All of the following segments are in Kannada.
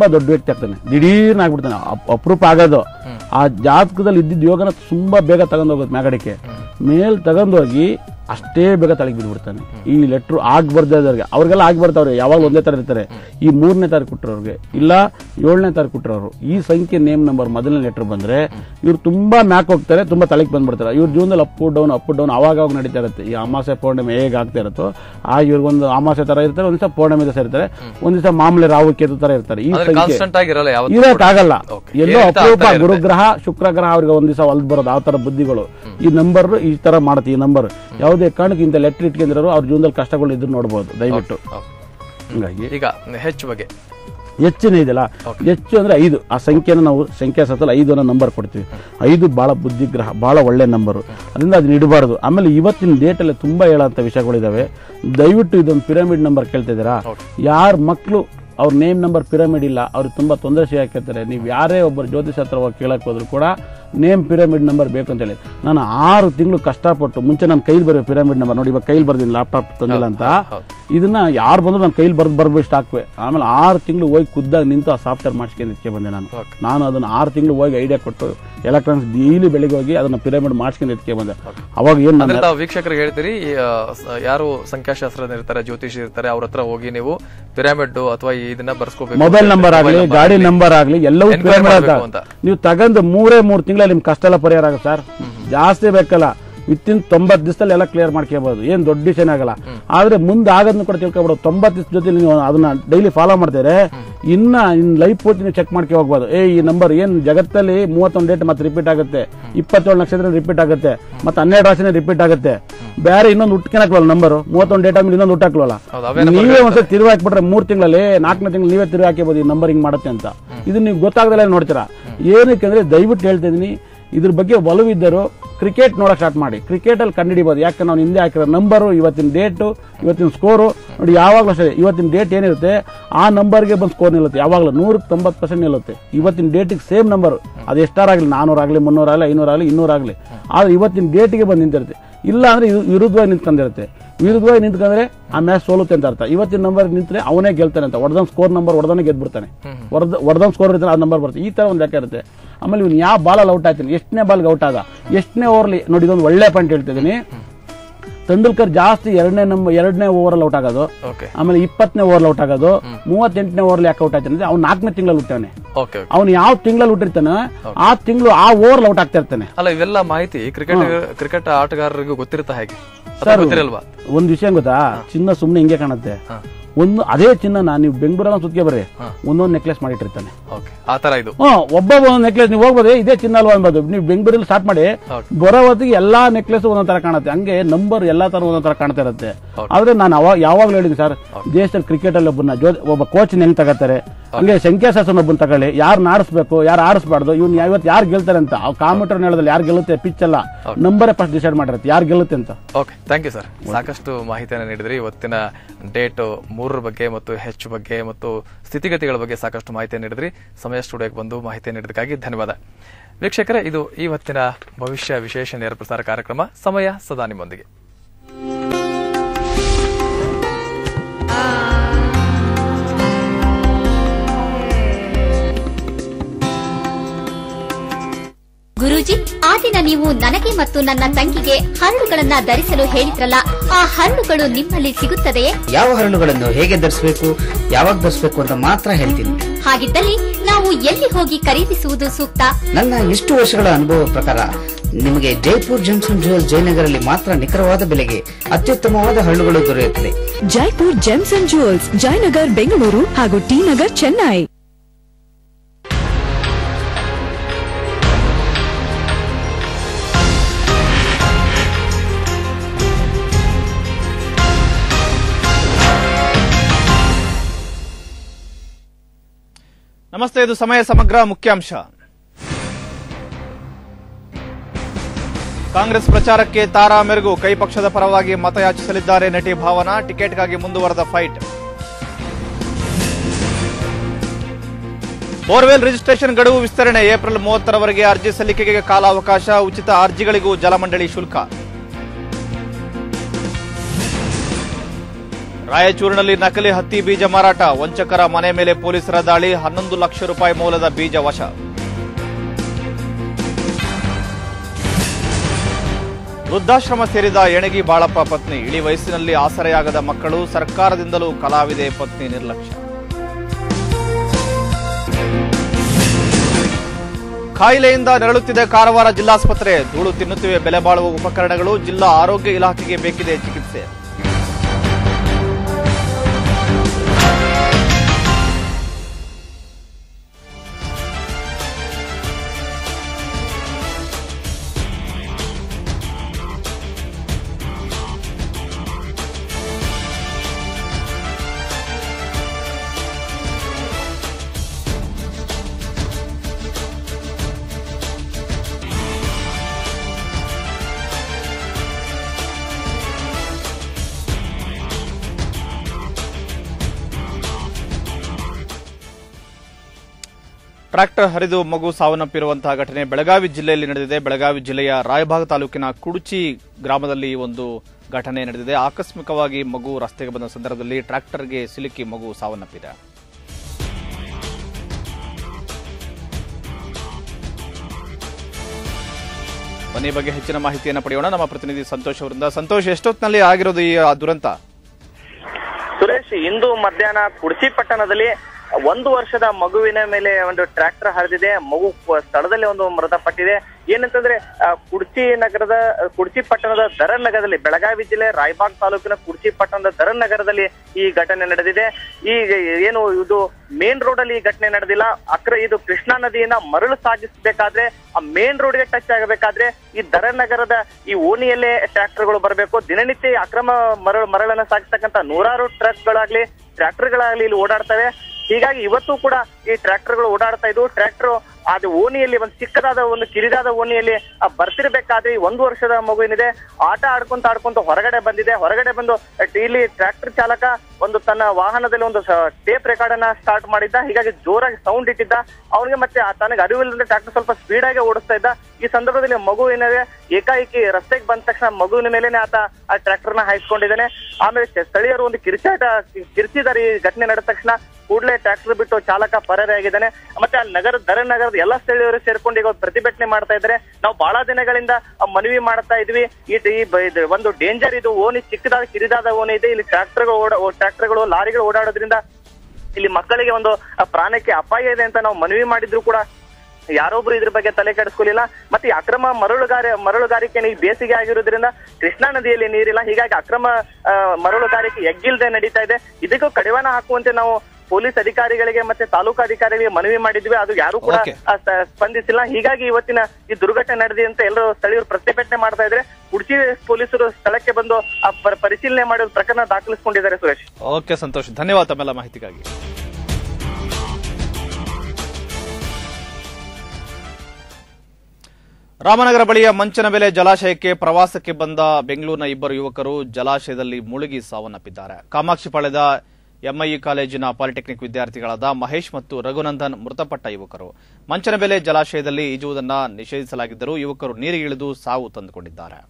ತುಂಬಾ ದೊಡ್ಡ ವ್ಯಕ್ತಿ ಆಗ್ತಾನೆ. ದಿಢೀರ್ನ ಆಗ್ಬಿಡ್ತಾನೆ. ಅಪ್ರೂಪ ಆಗೋದು. ಆ ಜಾತಕದಲ್ಲಿ ಇದ್ದಿದ್ದ ಯೋಗನ ತುಂಬಾ ಬೇಗ ತಗೊಂಡು ಹೋಗುತ್ತೆ ಮ್ಯಾಗಡಿಕೆ ಮೇಲ್ ತಗೊಂಡೋಗಿ ಅಷ್ಟೇ ಬೇಗ ತಳಗಿ ಬಿದ್ಬಿಡ್ತಾನೆ. ಈ ಲೆಟ್ರು ಆಗ್ ಬರ್ದವ್ರಿಗೆ ಅವ್ರಿಗೆಲ್ಲ ಆಗಿ ಬರ್ತಾವ್ರೆ ಯಾವಾಗ ಒಂದೇ ತರ ಇರ್ತಾರೆ. ಈ ಮೂರನೇ ತಾರೀಕು ಕೊಟ್ಟರವ್ರಿಗೆ ಇಲ್ಲ ಏಳನೇ ತಾರೀಕು ಕೊಟ್ಟರವ್ರು ಈ ಸಂಖ್ಯೆ ನೇಮ್ ನಂಬರ್ ಮೊದಲನೇ ಲೆಟರ್ ಬಂದ್ರೆ ಇವ್ರು ತುಂಬಾ ಮ್ಯಾಕ್ ಹೋಗ್ತಾರೆ ತುಂಬಾ ತಲೆಗೆ ಬಂದ್ಬಿಡ್ತಾರೆ. ಇವ್ರ ಜೀವನದಲ್ಲಿ ಅಪ್ ಡೌನ್ ಅಪ್ ಡೌನ್ ಅವಾಗ ಅವಾಗ ನಡೀತಾ ಇರುತ್ತೆ. ಈ ಅಮಾಸೆ ಪೌರ್ಣಿಮೆ ಹೇಗೆ ಆಗ್ತಾ ಇರುತ್ತೋ ಆ ಇವ್ರಿಗೊಂದು ಅಮಾಸೆ ತರ ಇರ್ತಾರೆ ಒಂದ್ಸ ದಿವಸ ಪೌರ್ಣಿಮೆ ದಿವಸ ಇರ್ತಾರೆ ಒಂದು ದಿವಸ ಮಾಮೂಲಿ ರಾವು ಕೇತು ತರ ಇರ್ತಾರೆ. ಈ ಸಂಖ್ಯೆ ಆಗಲ್ಲ. ಎಲ್ಲೋ ಅಪರೂಪ ಗುರುಗ್ರಹ ಶುಕ್ರಗ್ರಹ ಅವ್ರಿಗೆ ಒಂದು ದಿವಸ ಹೊಲ್ದು ಬರೋದು ಆ ತರ ಬುದ್ಧಿಗಳು. ಈ ನಂಬರ್ ಈ ತರ ಮಾಡುತ್ತೆ ಈ ನಂಬರ್ ಯಾವುದೇ ಕಾರಣಕ್ಕೆ ಇಂಥ ಲೆಟ್ರ್ ಇಟ್ಕೊಂಡ್ರೂ ಅವ್ರ ಜೀವನದಲ್ಲಿ ಕಷ್ಟಗಳು ಇದ್ರು ನೋಡ್ಬೋದು ದಯವಿಟ್ಟು. ಹಂಗಾಗಿ ಈಗ ಹೆಚ್ಚು ಬಗ್ಗೆ. ಹೆಚ್ಚಿನ ಇದೆಯಲ್ಲ? ಹೆಚ್ಚು ಅಂದ್ರೆ ಐದು. ಆ ಸಂಖ್ಯೆನ ನಾವು ಸಂಖ್ಯೆ ಸತ್ತಲ್ಲ ಐದು ಅನ್ನೋ ನಂಬರ್ ಕೊಡ್ತೀವಿ. ಐದು ಭಾಳ ಬುದ್ಧಿಗ್ರಹ ಭಾಳ ಒಳ್ಳೆ ನಂಬರು ಅದರಿಂದ ಅದನ್ನ ಇಡಬಾರ್ದು. ಆಮೇಲೆ ಇವತ್ತಿನ ಡೇಟಲ್ಲಿ ತುಂಬಾ ಹೇಳೋಂಥ ವಿಷಯಗಳಿದಾವೆ. ದಯವಿಟ್ಟು ಇದೊಂದು ಪಿರಮಿಡ್ ನಂಬರ್ ಕೇಳ್ತಿದ್ದೀರಾ ಯಾರ ಮಕ್ಕಳು ಅವ್ರ ನೇಮ್ ನಂಬರ್ ಪಿರಮಿಡ್ ಇಲ್ಲ ಅವ್ರಿಗೆ ತುಂಬಾ ತೊಂದರೆ ಸಿಗಾಕಿರ್ತಾರೆ ನೀವು ಯಾರೇ ಒಬ್ಬರು ಜ್ಯೋತಿಷ ಹತ್ರ ಹೋಗಿ ಕೇಳಕ್ ಹೋದ್ರು ಕೂಡ ನೇಮ್ ಪಿರಮಿಡ್ ನಂಬರ್ ಬೇಕು ಅಂತ ಹೇಳಿ ನಾನು ಆರು ತಿಂಗಳು ಕಷ್ಟಪಟ್ಟು ಮುಂಚೆ ನನ್ನ ಕೈಲಿ ಬರೋ ಪಿರಮಿಡ್ ನಂಬರ್ ನೋಡಿ ಇವಾಗ ಕೈಲಿ ಬರ್ದಿನಿ ಲ್ಯಾಪ್ಟಾಪ್ ತಂದಿಲ್ಲ ಅಂತ. ಇದನ್ನ ಯಾರು ಬಂದ್ರು ನನ್ನ ಕೈಲಿ ಬರ್ದು ಬರ್ಬಿಟ್ಟು ಹಾಕ್ವೆ. ಆಮೇಲೆ ಆರು ತಿಂಗಳು ಹೋಗಿ ಖುದ್ದಾಗಿ ನಿಂತು ಆ ಸಾಫ್ಟ್ವೇರ್ ಮಾಡಿಸ್ಕೊಂಡು ಬಂದೆ ನಾನು. ನಾನು ಅದನ್ನ ಆರು ತಿಂಗಳು ಹೋಗಿ ಐಡಿಯಾ ಕೊಟ್ಟು ಎಲೆಕ್ಟ್ರಾನಿಕ್ಸ್ ಡೈಲಿ ಬೆಳಿಗ್ಗೆ ಹೋಗಿ ಅದನ್ನ ಪಿರಮಿಡ್ ಮಾಡಿಸ್ಕೊಂಡು ಇದಕ್ಕೆ ಬಂದೆ. ಅವಾಗ ಏನ್ ನನ್ನ ವೀಕ್ಷಕರಿಗೆ ಹೇಳ್ತೀರಿ ಯಾರು ಸಂಖ್ಯಾಶಾಸ್ತ್ರ ಇರ್ತಾರೆ ಜ್ಯೋತಿಷಿ ಇರ್ತಾರೆ ಅವ್ರ ಹತ್ರ ಹೋಗಿ ನೀವು ಪಿರಾಮಿಡ್ ಅಥವಾ ಇದನ್ನ ಬರ್ಸ್ಕೋಬೇಕು ಮೊಬೈಲ್ ನಂಬರ್ ಆಗಲಿ ಗಾಡಿ ನಂಬರ್ ಆಗಲಿ ಎಲ್ಲವೂ. ನೀವು ತಗೊಂಡು ಮೂರೇ ಮೂರು ತಿಂಗಳಲ್ಲಿ ನಿಮ್ ಕಷ್ಟ ಎಲ್ಲ ಪರಿಹಾರ ಆಗುತ್ತೆ ಸರ್. ಜಾಸ್ತಿ ಬೇಕಲ್ಲ. ವಿತಿನ್ ತೊಂಬತ್ತು ದಿವಸದಲ್ಲಿ ಎಲ್ಲ ಕ್ಲಿಯರ್ ಮಾಡ್ಕೋಬಹುದು ಏನು ದೊಡ್ಡ ವಿಷಯ ಆಗಲ್ಲ. ಆದ್ರೆ ಮುಂದೆ ಆಗೋದನ್ನು ಕೂಡ ತಿಳ್ಕೊಬಹುದು ತೊಂಬತ್ತು ದಿವಸ ಜೊತೆ ನೀವು ಅದನ್ನ ಡೈಲಿ ಫಾಲೋ ಮಾಡ್ತಾರೆ ಇನ್ನ ಇನ್ ಲೈಫ್ ಪೂರ್ತಿ ನೀವು ಚೆಕ್ ಮಾಡ್ಕೊ ಹೋಗ್ಬೋದು. ಏ, ಈ ನಂಬರ್ ಏನು ಜಗತ್ತಲ್ಲಿ ಮೂವತ್ತೊಂದು ಡೇಟ್ ಮತ್ತೆ ರಿಪೀಟ್ ಆಗುತ್ತೆ. ಇಪ್ಪತ್ತೇಳು ನಕ್ಷತ್ರ ರಿಪೀಟ್ ಆಗುತ್ತೆ. ಮತ್ತೆ ಹನ್ನೆರಡು ರಾಶಿನೇ ರಿಪೀಟ್ ಆಗುತ್ತೆ. ಬೇರೆ ಇನ್ನೊಂದು ಉಟ್ಕೊಳಕ್ಲಲ್ಲ ನಂಬರ್ ಮೂವತ್ತೊಂದು ಡೇಟ್ ಆಮೇಲೆ ಇನ್ನೊಂದು ಉಟ್ಟಾಕ್ಲಲ್ಲ ನೀವೇ ಒಂದ್ಸಲ ತಿರುಗಿ ಹಾಕ್ಬಿಟ್ರೆ ಮೂರ್ ತಿಂಗಳಲ್ಲಿ ನಾಲ್ಕನೇ ತಿಂಗಳು ನೀವೇ ತಿರುಗಿ ಹಾಕಿಬೋದು ಈ ನಂಬರ್ ಹಿಂಗ್ ಮಾಡುತ್ತೆ ಅಂತ. ಇದನ್ನ ನೀವು ಗೊತ್ತಾಗದಲ್ಲ ನೋಡ್ತೀರಾ? ಏನಕ್ಕೆ ಅಂದ್ರೆ ದಯವಿಟ್ಟು ಹೇಳ್ತಾ ಇದೀನಿ ಇದ್ರ ಬಗ್ಗೆ ಒಲವಿದ್ದರು ಕ್ರಿಕೆಟ್ ನೋಡಕ್ ಸ್ಟಾರ್ಟ್ ಮಾಡಿ. ಕ್ರಿಕೆಟ್ ಅಲ್ಲಿ ಕಂಡುಹಿಡಿಬೋದು. ಯಾಕೆ ನಾವು ಹಿಂದೆ ಹಾಕಿರೋ ನಂಬರು ಇವತ್ತಿನ ಡೇಟು ಇವತ್ತಿನ ಸ್ಕೋರು ನೋಡಿ ಯಾವಾಗಲೂ ಅಷ್ಟೇ ಇವತ್ತಿನ ಡೇಟ್ ಏನಿರುತ್ತೆ ಆ ನಂಬರ್ಗೆ ಬಂದು ಸ್ಕೋರ್ ನಿಲ್ಲುತ್ತೆ. ಯಾವಾಗಲೂ ನೂರಕ್ಕೆ ತೊಂಬತ್ತು ಪರ್ಸೆಂಟ್ ನಿಲ್ಲುತ್ತೆ. ಇವತ್ತಿನ ಡೇಟಿಗೆ ಸೇಮ್ ನಂಬರ್ ಅದು ಎಷ್ಟಾರಾಗಲಿ ನಾನೂರಾಗಲಿ ಮುನ್ನೂರಾಗಲಿ ಐನೂರಾಗಲಿ ಇನ್ನೂರಾಗಲಿ. ಆದ್ರೆ ಇವತ್ತಿನ ಡೇಟಿಗೆ ಬಂದು ನಿಂತಿರುತ್ತೆ. ಇಲ್ಲ ಅಂದರೆ ವಿರುದ್ಧವಾಗಿ ನಿಂತ್ಕೊಂಡಿರುತ್ತೆ ವಿರುದ್ಧವಾಗಿ ನಿಂತ್ಕೊಂಡ್ರೆ ಆ ಮ್ಯಾಚ್ ಸೋಲುತ್ತೆ ಅಂತ ಅರ್ಥ. ಇವತ್ತಿನ ನಂಬರ್ ನಿಂತರೆ ಅವನೇ ಗೆಲ್ತಾನೆ ಅಂತ. ಒಡ್ದನ್ ಸ್ಕೋರ್ ನಂಬರ್ ಹೊಡೆದವನೇ ಗೆದ್ಬಿಡ್ತಾನೆ. ಹೊಡೆದ ಒಡ್ದನ್ ಸ್ಕೋರ್ ಇರ್ತಾನೆ ಆ ನಂಬರ್ ಬರುತ್ತೆ. ಈ ತರ ಒಂದು ಲೆಕ್ಕ ಇರುತ್ತೆ. ಆಮೇಲೆ ಇವ್ನು ಯಾವ ಬಾಲಲ್ಲಿ ಔಟ್ ಆಯ್ತಾನೆ ಎಷ್ಟನೇ ಬಾಲ್ಗೆ ಔಟ್ ಆದ? ಎಷ್ಟನೇ ಓವರ್ಲಿ ನೋಡಿ ಇದೊಂದು ಒಳ್ಳೆ ಪಾಯಿಂಟ್ ಹೇಳ್ತಿದ್ದೀನಿ. ತೆಂಡೂಲ್ಕರ್ ಜಾಸ್ತಿ ಎರಡನೇ ನಂಬರ್ ಎರಡನೇ ಓವರಲ್ಲಿ ಔಟ್ ಆಗೋದು. ಆಮೇಲೆ ಇಪ್ಪತ್ತನೇ ಓವರ್ ಔಟ್ ಆಗೋದು. ಮೂವತ್ತೆಂಟನೇ ಓವರ್ ಯಾಕೆ ಔಟ್ ಆಯ್ತಾನೆ ಅವ್ನು ನಾಲ್ಕನೇ ತಿಂಗಳಲ್ಲಿ ಹುಟ್ಟಾನೆ ಅವ್ನು ಯಾವ ತಿಂಗಳಲ್ಲಿ ಹುಟ್ಟಿರ್ತಾನೆ ಆ ತಿಂಗಳು ಆ ಓವರ್ ಔಟ್ ಆಗ್ತಾ ಇರ್ತಾನೆ. ಅಲ್ಲ ಇವೆಲ್ಲ ಮಾಹಿತಿ ಕ್ರಿಕೆಟ್ ಕ್ರಿಕೆಟ್ ಆಟಗಾರರಿಗೂ ಗೊತ್ತಿರುತ್ತೆ ಹಾಗೆ? ಸರ್ ಒಂದ್ ವಿಷಯ ಗೊತ್ತಾ? ಚಿನ್ನ ಸುಮ್ನೆ ಹಿಂಗೆ ಕಾಣುತ್ತೆ. ಒಂದು ಅದೇ ಚಿನ್ನ ನೀವು ಬೆಂಗಳೂರಲ್ಲಿ ಸುತ್ತಿಗೆ ಬರ್ರಿ. ಒಂದೊಂದು ನೆಕ್ಲೆಸ್ ಮಾಡಿಟ್ಟಿರ್ತಾನೆ. ಓಕೆ ಆ ತರ ಇದು. ಒಬ್ಬ ಒಂದೊಂದು ನೆಕ್ಲೆಸ್ ನೀವು ಹೋಗ್ಬೋದು? ಇದೇ ಚಿನ್ನ ಅಲ್ವಾ ಅನ್ಬೋದು ನೀವು ಬೆಂಗಳೂರಲ್ಲಿ ಸ್ಟಾರ್ಟ್ ಮಾಡಿ. ಬರೋ ಹೊತ್ತಿಗೆ ಎಲ್ಲಾ ನೆಕ್ಲೆಸ್ ಒಂದೊಂದ್ ತರ ಕಾಣುತ್ತೆ. ಹಂಗೆ ನಂಬರ್ ಎಲ್ಲಾ ತರ ಒಂದೊಂದ್ ತರ ಕಾಣ್ತಾ ಇರುತ್ತೆ. ಆದ್ರೆ ನಾನು ಅವಾಗ ಯಾವಾಗ್ಲೂ ಹೇಳಿದ್ದೀನಿ ಸರ್ ದೇಶದಲ್ಲಿ ಕ್ರಿಕೆಟ್ ಅಲ್ಲಿ ಒಬ್ಬನ ಜೋ ಒಬ್ಬ ಕೋಚ್ ಹೆಂಗ್ ತಗೋತಾರೆ. ಹಂಗೆ ಶಂಖ್ಯಾ ಶಾಸನ ಒಬ್ಬನ್ ತಗೊಳ್ಳಿ. ಯಾರು ಆಡಿಸ್ಬೇಕು ಯಾರು ಆಡಿಸ್ಬಾರ್ದು ಇವ್ನು ಇವತ್ತು ಯಾರು ಗೆಲ್ತಾರೆ ಅಂತ. ಆ ಕಾಮೆಂಟರ್ ಯಾರು ಗೆಲ್ಲುತ್ತೆ ಪಿಚ್ ಅಲ್ಲ ನಂಬರ್ ಫಸ್ಟ್ ಡಿಸೈಡ್ ಮಾಡಿರುತ್ತೆ. ಯಾರು ಗೆಲ್ಲುತ್ತೆ ಅಂತ. ಓಕೆ ಥ್ಯಾಂಕ್ ಯು ಸರ್ ಸಾಕಷ್ಟು ಮಾಹಿತಿಯನ್ನು ನೀಡಿದ್ರಿ. ಇವತ್ತಿನ ಡೇಟ್ ಮೂರರ ಬಗ್ಗೆ ಮತ್ತು ಹೆಚ್ಚು ಬಗ್ಗೆ ಮತ್ತು ಸ್ಥಿತಿಗತಿಗಳ ಬಗ್ಗೆ ಸಾಕಷ್ಟು ಮಾಹಿತಿ ನೀಡಿದ್ರಿ. ಸಮಯ ಸ್ಟುಡಿಯೋಗೆ ಬಂದು ಮಾಹಿತಿ ನೀಡಿದಕ್ಕಾಗಿ ಧನ್ಯವಾದ. ವೀಕ್ಷಕರೇ, ಇದು ಇವತ್ತಿನ ಭವಿಷ್ಯ ವಿಶೇಷ ನೇರ ಪ್ರಸಾರ ಕಾರ್ಯಕ್ರಮ. ಸಮಯ ಸದಾ ನಿಮ್ಮೊಂದಿಗೆ. ಗುರೂಜಿ, ಆ ದಿನ ನೀವು ನನಗೆ ಮತ್ತು ನನ್ನ ತಂಗಿಗೆ ಹರಳುಗಳನ್ನ ಧರಿಸಲು ಹೇಳಿದ್ರಲ್ಲ? ಆ ಹಣ್ಣುಗಳು ನಿಮ್ಮಲ್ಲಿ ಸಿಗುತ್ತದೆಯೇ? ಯಾವ ಹಣ್ಣುಗಳನ್ನು ಹೇಗೆ ಧರಿಸಬೇಕು ಯಾವಾಗ ಧರಿಸಬೇಕು ಅಂತ ಮಾತ್ರ ಹೇಳ್ತೀನಿ. ಹಾಗಿದ್ದಲ್ಲಿ ನಾವು ಎಲ್ಲಿ ಹೋಗಿ ಖರೀದಿಸುವುದು ಸೂಕ್ತ? ನನ್ನ ಇಷ್ಟು ವರ್ಷಗಳ ಅನುಭವ ಪ್ರಕಾರ ನಿಮಗೆ ಜೈಪುರ್ ಜಂಕ್ಷನ್ ಜುವೆಲ್ ಜಯನಗರಲ್ಲಿ ಮಾತ್ರ ನಿಖರವಾದ ಬೆಲೆಗೆ ಅತ್ಯುತ್ತಮವಾದ ಹಣ್ಣುಗಳು ದೊರೆಯುತ್ತದೆ Jaipur gems and jewels Jayanagar Bengaluru ಹಾಗೂ ಟಿ ನಗರ್ ಚೆನ್ನೈ. ನಮಸ್ತೆ, ಇದು ಸಮಯ ಸಮಗ್ರ ಮುಖ್ಯಾಂಶ. ಕಾಂಗ್ರೆಸ್ ಪ್ರಚಾರಕ್ಕೆ ತಾರಾ ಮೆರುಗು, ಕೈ ಪಕ್ಷದ ಪರವಾಗಿ ಮತಯಾಚಿಸಲಿದ್ದಾರೆ ನಟಿ ಭಾವನಾ, ಟಿಕೆಟ್ಗಾಗಿ ಮುಂದುವರೆದ ಫೈಟ್. ಬೋರ್ವೆಲ್ ರಿಜಿಸ್ಟ್ರೇಷನ್ ಗಡುವು ವಿಸ್ತರಣೆ, ಏಪ್ರಿಲ್ ಮೂವತ್ತರವರೆಗೆ ಅರ್ಜಿ ಸಲ್ಲಿಕೆಗೆ ಕಾಲಾವಕಾಶ, ಉಚಿತ ಅರ್ಜಿಗಳಿಗೂ ಜಲಮಂಡಳಿ ಶುಲ್ಕ. ರಾಯಚೂರಿನಲ್ಲಿ ನಕಲಿ ಹತ್ತಿ ಬೀಜ ಮಾರಾಟ. ವಂಚಕರ ಮನೆ ಮೇಲೆ ಪೊಲೀಸರ ದಾಳಿ, ಹನ್ನೊಂದು ಲಕ್ಷ ರೂಪಾಯಿ ಮೌಲ್ಯದ ಬೀಜ ವಶ. ವೃದ್ಧಾಶ್ರಮ ಸೇರಿದ ಎಣಗಿ ಬಾಳಪ್ಪ ಪತ್ನಿ. ಇಳಿ ವಯಸ್ಸಿನಲ್ಲಿ ಆಸರೆಯಾಗದ ಮಕ್ಕಳು ಸರ್ಕಾರದಿಂದಲೂ ಕಲಾವಿದೆ ಪತ್ನಿ ನಿರ್ಲಕ್ಷ್ಯ. ಕಾಯಿಲೆಯಿಂದ ನರಳುತ್ತಿದೆ ಕಾರವಾರ ಜಿಲ್ಲಾಸ್ಪತ್ರೆ. ಧೂಳು ತಿನ್ನುತ್ತಿವೆ, ಬೆಲೆ ಬಾಳುವ ಉಪಕರಣಗಳು ಜಿಲ್ಲಾ ಆರೋಗ್ಯ ಇಲಾಖೆಗೆ ಬೇಕಿದೆ ಚಿಕಿತ್ಸೆ. ಟ್ರ್ಯಾಕ್ಟರ್ ಹರಿದು ಮಗು ಸಾವನ್ನಪ್ಪಿರುವಂತಹ ಘಟನೆ ಬೆಳಗಾವಿ ಜಿಲ್ಲೆಯಲ್ಲಿ ನಡೆದಿದೆ. ಬೆಳಗಾವಿ ಜಿಲ್ಲೆಯ ರಾಯಭಾಗ ತಾಲೂಕಿನ ಕುಡುಚಿ ಗ್ರಾಮದಲ್ಲಿ ಒಂದು ಘಟನೆ ನಡೆದಿದೆ. ಆಕಸ್ಮಿಕವಾಗಿ ಮಗು ರಸ್ತೆಗೆ ಬಂದ ಸಂದರ್ಭದಲ್ಲಿ ಟ್ರ್ಯಾಕ್ಟರ್ಗೆ ಸಿಲುಕಿ ಮಗು ಸಾವನ್ನಪ್ಪಿದೆ. ಮನೆ ಬಗ್ಗೆ ಹೆಚ್ಚಿನ ಮಾಹಿತಿಯನ್ನು ಪಡೆಯೋಣ. ನಮ್ಮ ಪ್ರತಿನಿಧಿ ಸಂತೋಷ್ ಅವರಿಂದ. ಸಂತೋಷ್, ಎಷ್ಟೊತ್ತಿನಲ್ಲಿ ಆಗಿರೋದು ಈ ದುರಂತ? ಸುರೇಶ್, ಇಂದು ಮಧ್ಯಾಹ್ನ ಕುಡಚಿ ಪಟ್ಟಣದಲ್ಲಿ ಒಂದು ವರ್ಷದ ಮಗುವಿನ ಮೇಲೆ ಒಂದು ಟ್ರ್ಯಾಕ್ಟರ್ ಹರಿದಿದೆ, ಮಗು ಸ್ಥಳದಲ್ಲಿ ಒಂದು ಮೃತಪಟ್ಟಿದೆ. ಏನಂತಂದ್ರೆ ಕುಡ್ಚಿ ನಗರದ, ಕುಡ್ಚಿ ಪಟ್ಟಣದ ದರನ್ ನಗರದಲ್ಲಿ, ಬೆಳಗಾವಿ ಜಿಲ್ಲೆ, ರಾಯಬಾಗ್ ತಾಲೂಕಿನ ಕುಡ್ಚಿ ಪಟ್ಟಣದ ದರನ್ ನಗರದಲ್ಲಿ ಈ ಘಟನೆ ನಡೆದಿದೆ. ಈಗ ಏನು ಇದು ಮೇನ್ ರೋಡ್ ಅಲ್ಲಿ ಈ ಘಟನೆ ನಡೆದಿಲ್ಲ. ಅಕ್ರ ಇದು ಕೃಷ್ಣಾ ನದಿಯನ್ನ ಮರಳು ಸಾಗಿಸಬೇಕಾದ್ರೆ, ಆ ಮೇನ್ ರೋಡ್ಗೆ ಟಚ್ ಆಗಬೇಕಾದ್ರೆ, ಈ ದರನ್ ನಗರದ ಈ ಓಣಿಯಲ್ಲೇ ಟ್ರ್ಯಾಕ್ಟರ್ಗಳು ಬರಬೇಕು. ದಿನನಿತ್ಯ ಈ ಅಕ್ರಮ ಮರಳು ಮರಳನ್ನ ಸಾಗಿಸ್ತಕ್ಕಂತ ನೂರಾರು ಟ್ರಕ್ಗಳಾಗ್ಲಿ ಟ್ರ್ಯಾಕ್ಟರ್ಗಳಾಗ್ಲಿ ಇಲ್ಲಿ ಓಡಾಡ್ತವೆ. ಹೀಗಾಗಿ ಇವತ್ತು ಕೂಡ ಈ ಟ್ರ್ಯಾಕ್ಟರ್ಗಳು ಓಡಾಡ್ತಾ ಇದ್ವು. ಟ್ರ್ಯಾಕ್ಟರ್ ಅದು ಓಣಿಯಲ್ಲಿ ಒಂದು ಚಿಕ್ಕದಾದ ಒಂದು ಕಿರಿದಾದ ಓಣಿಯಲ್ಲಿ ಬರ್ತಿರ್ಬೇಕಾದ್ರೆ ಒಂದು ವರ್ಷದ ಮಗುವಿನಿದೆ. ಆಟ ಆಡ್ಕೊಂತ ಆಡ್ಕೊಂತ ಹೊರಗಡೆ ಬಂದಿದೆ. ಹೊರಗಡೆ ಬಂದು ಇಲ್ಲಿ ಟ್ರ್ಯಾಕ್ಟರ್ ಚಾಲಕ ಒಂದು ತನ್ನ ವಾಹನದಲ್ಲಿ ಒಂದು ಟೇಪ್ ರೆಕಾರ್ಡ್ ಅನ್ನ ಸ್ಟಾರ್ಟ್ ಮಾಡಿದ್ದ. ಹೀಗಾಗಿ ಜೋರಾಗಿ ಸೌಂಡ್ ಇಟ್ಟಿದ್ದ. ಅವನಿಗೆ ಮತ್ತೆ ತನಗೆ ಅರಿವಿಲ್ಲದೆ ಟ್ರ್ಯಾಕ್ಟರ್ ಸ್ವಲ್ಪ ಸ್ಪೀಡ್ ಆಗಿ ಓಡಿಸ್ತಾ ಇದ್ದ. ಈ ಸಂದರ್ಭದಲ್ಲಿ ಮಗು ಏನಿದೆ ಏಕಾಏಕಿ ರಸ್ತೆಗೆ ಬಂದ ತಕ್ಷಣ ಮಗುವಿನ ಮೇಲೆನೆ ಆತ ಆ ಟ್ರ್ಯಾಕ್ಟರ್ನ ಹಾಯಿಸ್ಕೊಂಡಿದ್ದಾನೆ. ಆಮೇಲೆ ಸ್ಥಳೀಯರು ಒಂದು ಕಿರಿಚಾಟ, ಕಿರ್ಚಿದಾರೆ ಈ ಘಟನೆ ನಡೆದ ತಕ್ಷಣ ಕೂಡಲೇ ಟ್ರ್ಯಾಕ್ಟರ್ ಬಿಟ್ಟು ಚಾಲಕ ಪರಾರಿಯಾಗಿದ್ದಾನೆ ಮತ್ತೆ ಆ ನಗರ ದರ ನಗರದ ಎಲ್ಲ ಸ್ಥಳೀಯರು ಸೇರ್ಕೊಂಡು ಈಗ ಪ್ರತಿಭಟನೆ ಮಾಡ್ತಾ ಇದ್ದಾರೆ. ನಾವು ಬಹಳ ದಿನಗಳಿಂದ ಮನವಿ ಮಾಡ್ತಾ ಇದ್ವಿ. ಈ ಒಂದು ಡೇಂಜರ್ ಇದು, ಓಣಿ ಚಿಕ್ಕದಾದ, ಕಿರಿದಾದ ಓಣಿ ಇದೆ. ಇಲ್ಲಿ ಟ್ರ್ಯಾಕ್ಟರ್ಗಳು ಓಡ ಟ್ರ್ಯಾಕ್ಟರ್ಗಳು ಲಾರಿಗಳು ಓಡಾಡೋದ್ರಿಂದ ಇಲ್ಲಿ ಮಕ್ಕಳಿಗೆ ಒಂದು ಪ್ರಾಣಕ್ಕೆ ಅಪಾಯ ಇದೆ ಅಂತ ನಾವು ಮನವಿ ಮಾಡಿದ್ರು ಕೂಡ. ಯಾರೊಬ್ರು ಇದ್ರ ಬಗ್ಗೆ ತಲೆ ಕೆಡಿಸ್ಕೊಳ್ಳಿಲ್ಲ ಮತ್ತೆ ಅಕ್ರಮ ಮರಳುಗಾರ ಮರಳುಗಾರಿಕೆ ಈ ಬೇಸಿಗೆ ಆಗಿರೋದ್ರಿಂದ ಕೃಷ್ಣಾ ನದಿಯಲ್ಲಿ ನೀರಿಲ್ಲ. ಹೀಗಾಗಿ ಅಕ್ರಮ ಮರಳುಗಾರಿಕೆ ಎಗ್ಗಿಲ್ದೆ ನಡೀತಾ ಇದೆ. ಇದಕ್ಕೂ ಕಡಿವಾಣ ಹಾಕುವಂತೆ ನಾವು ಪೊಲೀಸ್ ಅಧಿಕಾರಿಗಳಿಗೆ ಮತ್ತೆ ತಾಲೂಕು ಅಧಿಕಾರಿಗಳಿಗೆ ಮನವಿ ಮಾಡಿದ್ವಿ. ಅದು ಯಾರು ಕೂಡ. ಸ್ಪಂದಿಸಿಲ್ಲ. ಹೀಗಾಗಿ ಇವತ್ತಿನ ಈ ದುರ್ಘಟನೆ ನಡೆದಿ ಅಂತ ಎಲ್ಲರೂ ಸ್ಥಳೀಯರು ಪ್ರತಿಭಟನೆ ಮಾಡ್ತಾ ಇದ್ರೆ ಕುಡ್ಚಿ ಪೊಲೀಸರು ಸ್ಥಳಕ್ಕೆ ಬಂದು ಆ ಪರ- ಪರಿಶೀಲನೆ ಮಾಡಿ ಪ್ರಕರಣ ದಾಖಲಿಸಿಕೊಂಡಿದ್ದಾರೆ ಸುರೇಶ್. ಓಕೆ ಸಂತೋಷ್. ಧನ್ಯವಾದ ತಮ್ಮೆಲ್ಲ ಮಾಹಿತಿಗಾಗಿ. ರಾಮನಗರ ಬಳಿಯ ಮಂಚನಬೆಲೆ ಜಲಾಶಯಕ್ಕೆ ಪ್ರವಾಸಕ್ಕೆ ಬಂದ ಬೆಂಗಳೂರಿನ ಇಬ್ಬರು ಯುವಕರು ಜಲಾಶಯದಲ್ಲಿ ಮುಳುಗಿ ಸಾವನ್ನಪ್ಪಿದ್ದಾರೆ. ಕಾಮಾಕ್ಷಿಪಾಳ್ಯದ ಎಂಐಇ ಕಾಲೇಜಿನ ಪಾಲಿಟೆಕ್ನಿಕ್ ವಿದ್ಯಾರ್ಥಿಗಳಾದ ಮಹೇಶ್ ಮತ್ತು ರಘುನಂದನ್ ಮೃತಪಟ್ಟ ಯುವಕರು. ಮಂಚನಬೆಲೆ ಜಲಾಶಯದಲ್ಲಿ ಈಜುವುದನ್ನು ನಿಷೇಧಿಸಲಾಗಿದ್ದರೂ ಯುವಕರು ನೀರಿಗಿಳಿದು ಸಾವು ತಂದುಕೊಂಡಿದ್ದಾರೆ.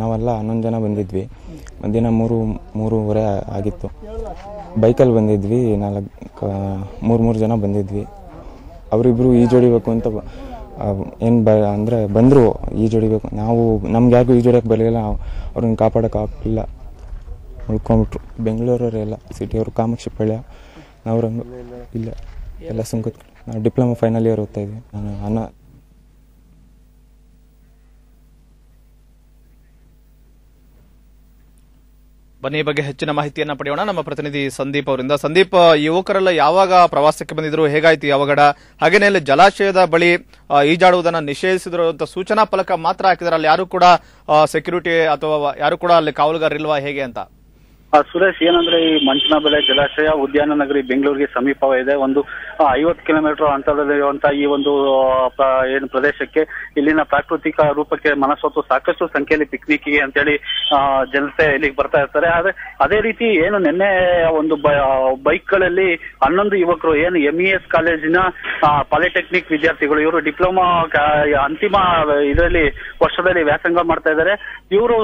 ನಾವೆಲ್ಲ ಹನ್ನೊಂದು ಜನ ಬಂದಿದ್ವಿ. ಮಧ್ಯಾಹ್ನ ಮೂರು, ಮೂರುವರೆ ಆಗಿತ್ತು. ಬೈಕಲ್ಲಿ ಬಂದಿದ್ವಿ, ನಾಲ್ಕು ಮೂರು ಮೂರು ಜನ ಬಂದಿದ್ವಿ. ಅವರಿಬ್ಬರು ಈಜೊಡಿಬೇಕು ಅಂತ ಏನು ಬ, ಅಂದರೆ ಬಂದರು ಈಜೊಡಿಬೇಕು ನಾವು, ನಮ್ಗೆ ಯಾರಿಗೂ ಈಜೊಡಿಯೋಕೆ ಬರಲಿಲ್ಲ. ಅವ್ರನ್ನ ಕಾಪಾಡೋಕ್ಕಾಗಲಿಲ್ಲ ಉಳ್ಕೊಂಬಿಟ್ರು ಬೆಂಗಳೂರವರೆಲ್ಲ ಸಿಟಿಯವರು ಕಾಮಾಕ್ಷಿ ಪಾಳ್ಯ ನಾವ್ರಂಗು ಇಲ್ಲ. ಎಲ್ಲ ಸುಂಕ ನಾವು ಡಿಪ್ಲೊಮಾ ಫೈನಲ್ ಇಯರ್ ಓದ್ತಾ ಇದ್ವಿ. ನಾನು ಅನ್ನ ಬನ್ನಿ ಬಗ್ಗೆ ಹೆಚ್ಚಿನ ಮಾಹಿತಿಯನ್ನ ಪಡೆಯೋಣ. ನಮ್ಮ ಪ್ರತಿನಿಧಿ ಸಂದೀಪ್ ಅವರಿಂದ. ಸಂದೀಪ್ ಯುವಕರೆಲ್ಲ ಯಾವಾಗ ಪ್ರವಾಸಕ್ಕೆ ಬಂದಿದ್ರು? ಹೇಗಾಯ್ತು ಯಾವಾಗಡ ಹಾಗೇನೆ ಅಲ್ಲಿ ಜಲಾಶಯದ ಬಳಿ ಈಜಾಡುವುದನ್ನು ನಿಷೇಧಿಸಿದ್ರು ಅಂತ ಸೂಚನಾ ಫಲಕ ಮಾತ್ರ ಹಾಕಿದ್ರೆ. ಅಲ್ಲಿ ಯಾರು ಕೂಡ ಸೆಕ್ಯೂರಿಟಿ ಅಥವಾ ಯಾರು ಕೂಡ ಅಲ್ಲಿ ಕಾವಲುಗಾರಿಲ್ವಾ ಹೇಗೆ ಅಂತ? ಸುರೇಶ್, ಏನಂದ್ರೆ ಈ ಮಂಚನಬೆಲೆ ಜಲಾಶಯ, ಉದ್ಯಾನ ನಗರಿ ಬೆಂಗಳೂರಿಗೆ ಸಮೀಪವಿದೆ. ಒಂದು ಐವತ್ತು ಕಿಲೋಮೀಟರ್ ಅಂತರದಲ್ಲಿರುವಂತಹ ಈ ಒಂದು ಏನು ಪ್ರದೇಶಕ್ಕೆ ಇಲ್ಲಿನ ಪ್ರಾಕೃತಿಕ ರೂಪಕ್ಕೆ ಮನಸ್ಸೊತ್ತು ಸಾಕಷ್ಟು ಸಂಖ್ಯೆಯಲ್ಲಿ ಪಿಕ್ನಿಕ್ಗೆ ಅಂತೇಳಿ ಜನತೆ ಇಲ್ಲಿಗೆ ಬರ್ತಾ ಇರ್ತಾರೆ. ಆದ್ರೆ ಅದೇ ರೀತಿ ಏನು ನಿನ್ನೆ ಒಂದು ಬೈಕ್ಗಳಲ್ಲಿ ಹನ್ನೊಂದು ಯುವಕರು, ಏನು ಎಂಇಎಸ್ ಕಾಲೇಜಿನ ಪಾಲಿಟೆಕ್ನಿಕ್ ವಿದ್ಯಾರ್ಥಿಗಳು, ಇವರು ಡಿಪ್ಲೊಮಾ ಅಂತಿಮ ಇದರಲ್ಲಿ, ವರ್ಷದಲ್ಲಿ ವ್ಯಾಸಂಗ ಮಾಡ್ತಾ ಇದ್ದಾರೆ. ಇವರು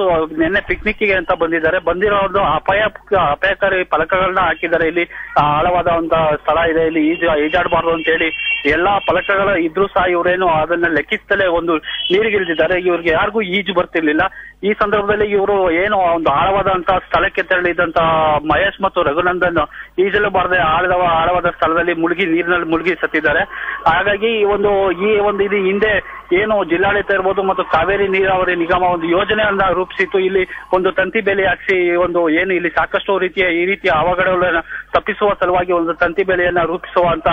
ನಿನ್ನೆ ಪಿಕ್ನಿಕ್ಗೆ ಅಂತ ಬಂದಿದ್ದಾರೆ. ಬಂದಿರೋದು ಅಪಾಯ ಅಪಾಯಕಾರಿ ಫಲಕಗಳನ್ನ ಹಾಕಿದ್ದಾರೆ. ಇಲ್ಲಿ ಆಳವಾದ ಒಂದು ಸ್ಥಳ ಇದೆ. ಇಲ್ಲಿ ಈಜು, ಈಜಾಡಬಾರ್ದು ಅಂತ ಹೇಳಿ ಎಲ್ಲಾ ಫಲಕಗಳ ಇದ್ರೂ ಸಹ ಇವರೇನು ಅದನ್ನ ಲೆಕ್ಕಿಸ್ತಲೇ ಒಂದು ನೀರಿಗಿಳಿದಿದ್ದಾರೆ ಇವ್ರಿಗೆ ಯಾರಿಗೂ ಈಜು ಬರ್ತಿರ್ಲಿಲ್ಲ. ಈ ಸಂದರ್ಭದಲ್ಲಿ ಇವರು ಏನು ಒಂದು ಆಳವಾದಂತಹ ಸ್ಥಳಕ್ಕೆ ತೆರಳಿದಂತಹ ಮಹೇಶ್ ಮತ್ತು ರಘುನಂದನ್ ಈಜಲು ಬಾರದೆ ಆಳದ ಆಳವಾದ ಸ್ಥಳದಲ್ಲಿ ಮುಳುಗಿ ನೀರಿನಲ್ಲಿ ಮುಳುಗಿ ಸತ್ತಿದ್ದಾರೆ. ಹಾಗಾಗಿ ಈ ಒಂದು ಈ ಒಂದು ಇದು ಹಿಂದೆ ಏನು ಜಿಲ್ಲಾಡಳಿತ ಇರ್ಬೋದು ಮತ್ತು ಕಾವೇರಿ ನೀರಾವರಿ ನಿಗಮ ಒಂದು ಯೋಜನೆಯನ್ನ ರೂಪಿಸಿತ್ತು. ಇಲ್ಲಿ ಒಂದು ತಂತಿ ಬೇಲಿ ಹಾಕಿಸಿ ಒಂದು ಏನು ಇಲ್ಲಿ ಸಾಕಷ್ಟು ರೀತಿಯ, ಈ ರೀತಿಯ ಅವಘಡಗಳನ್ನ ತಪ್ಪಿಸುವ ಸಲುವಾಗಿ ಒಂದು ತಂತಿ ಬೇಲಿಯನ್ನ ರೂಪಿಸುವಂತ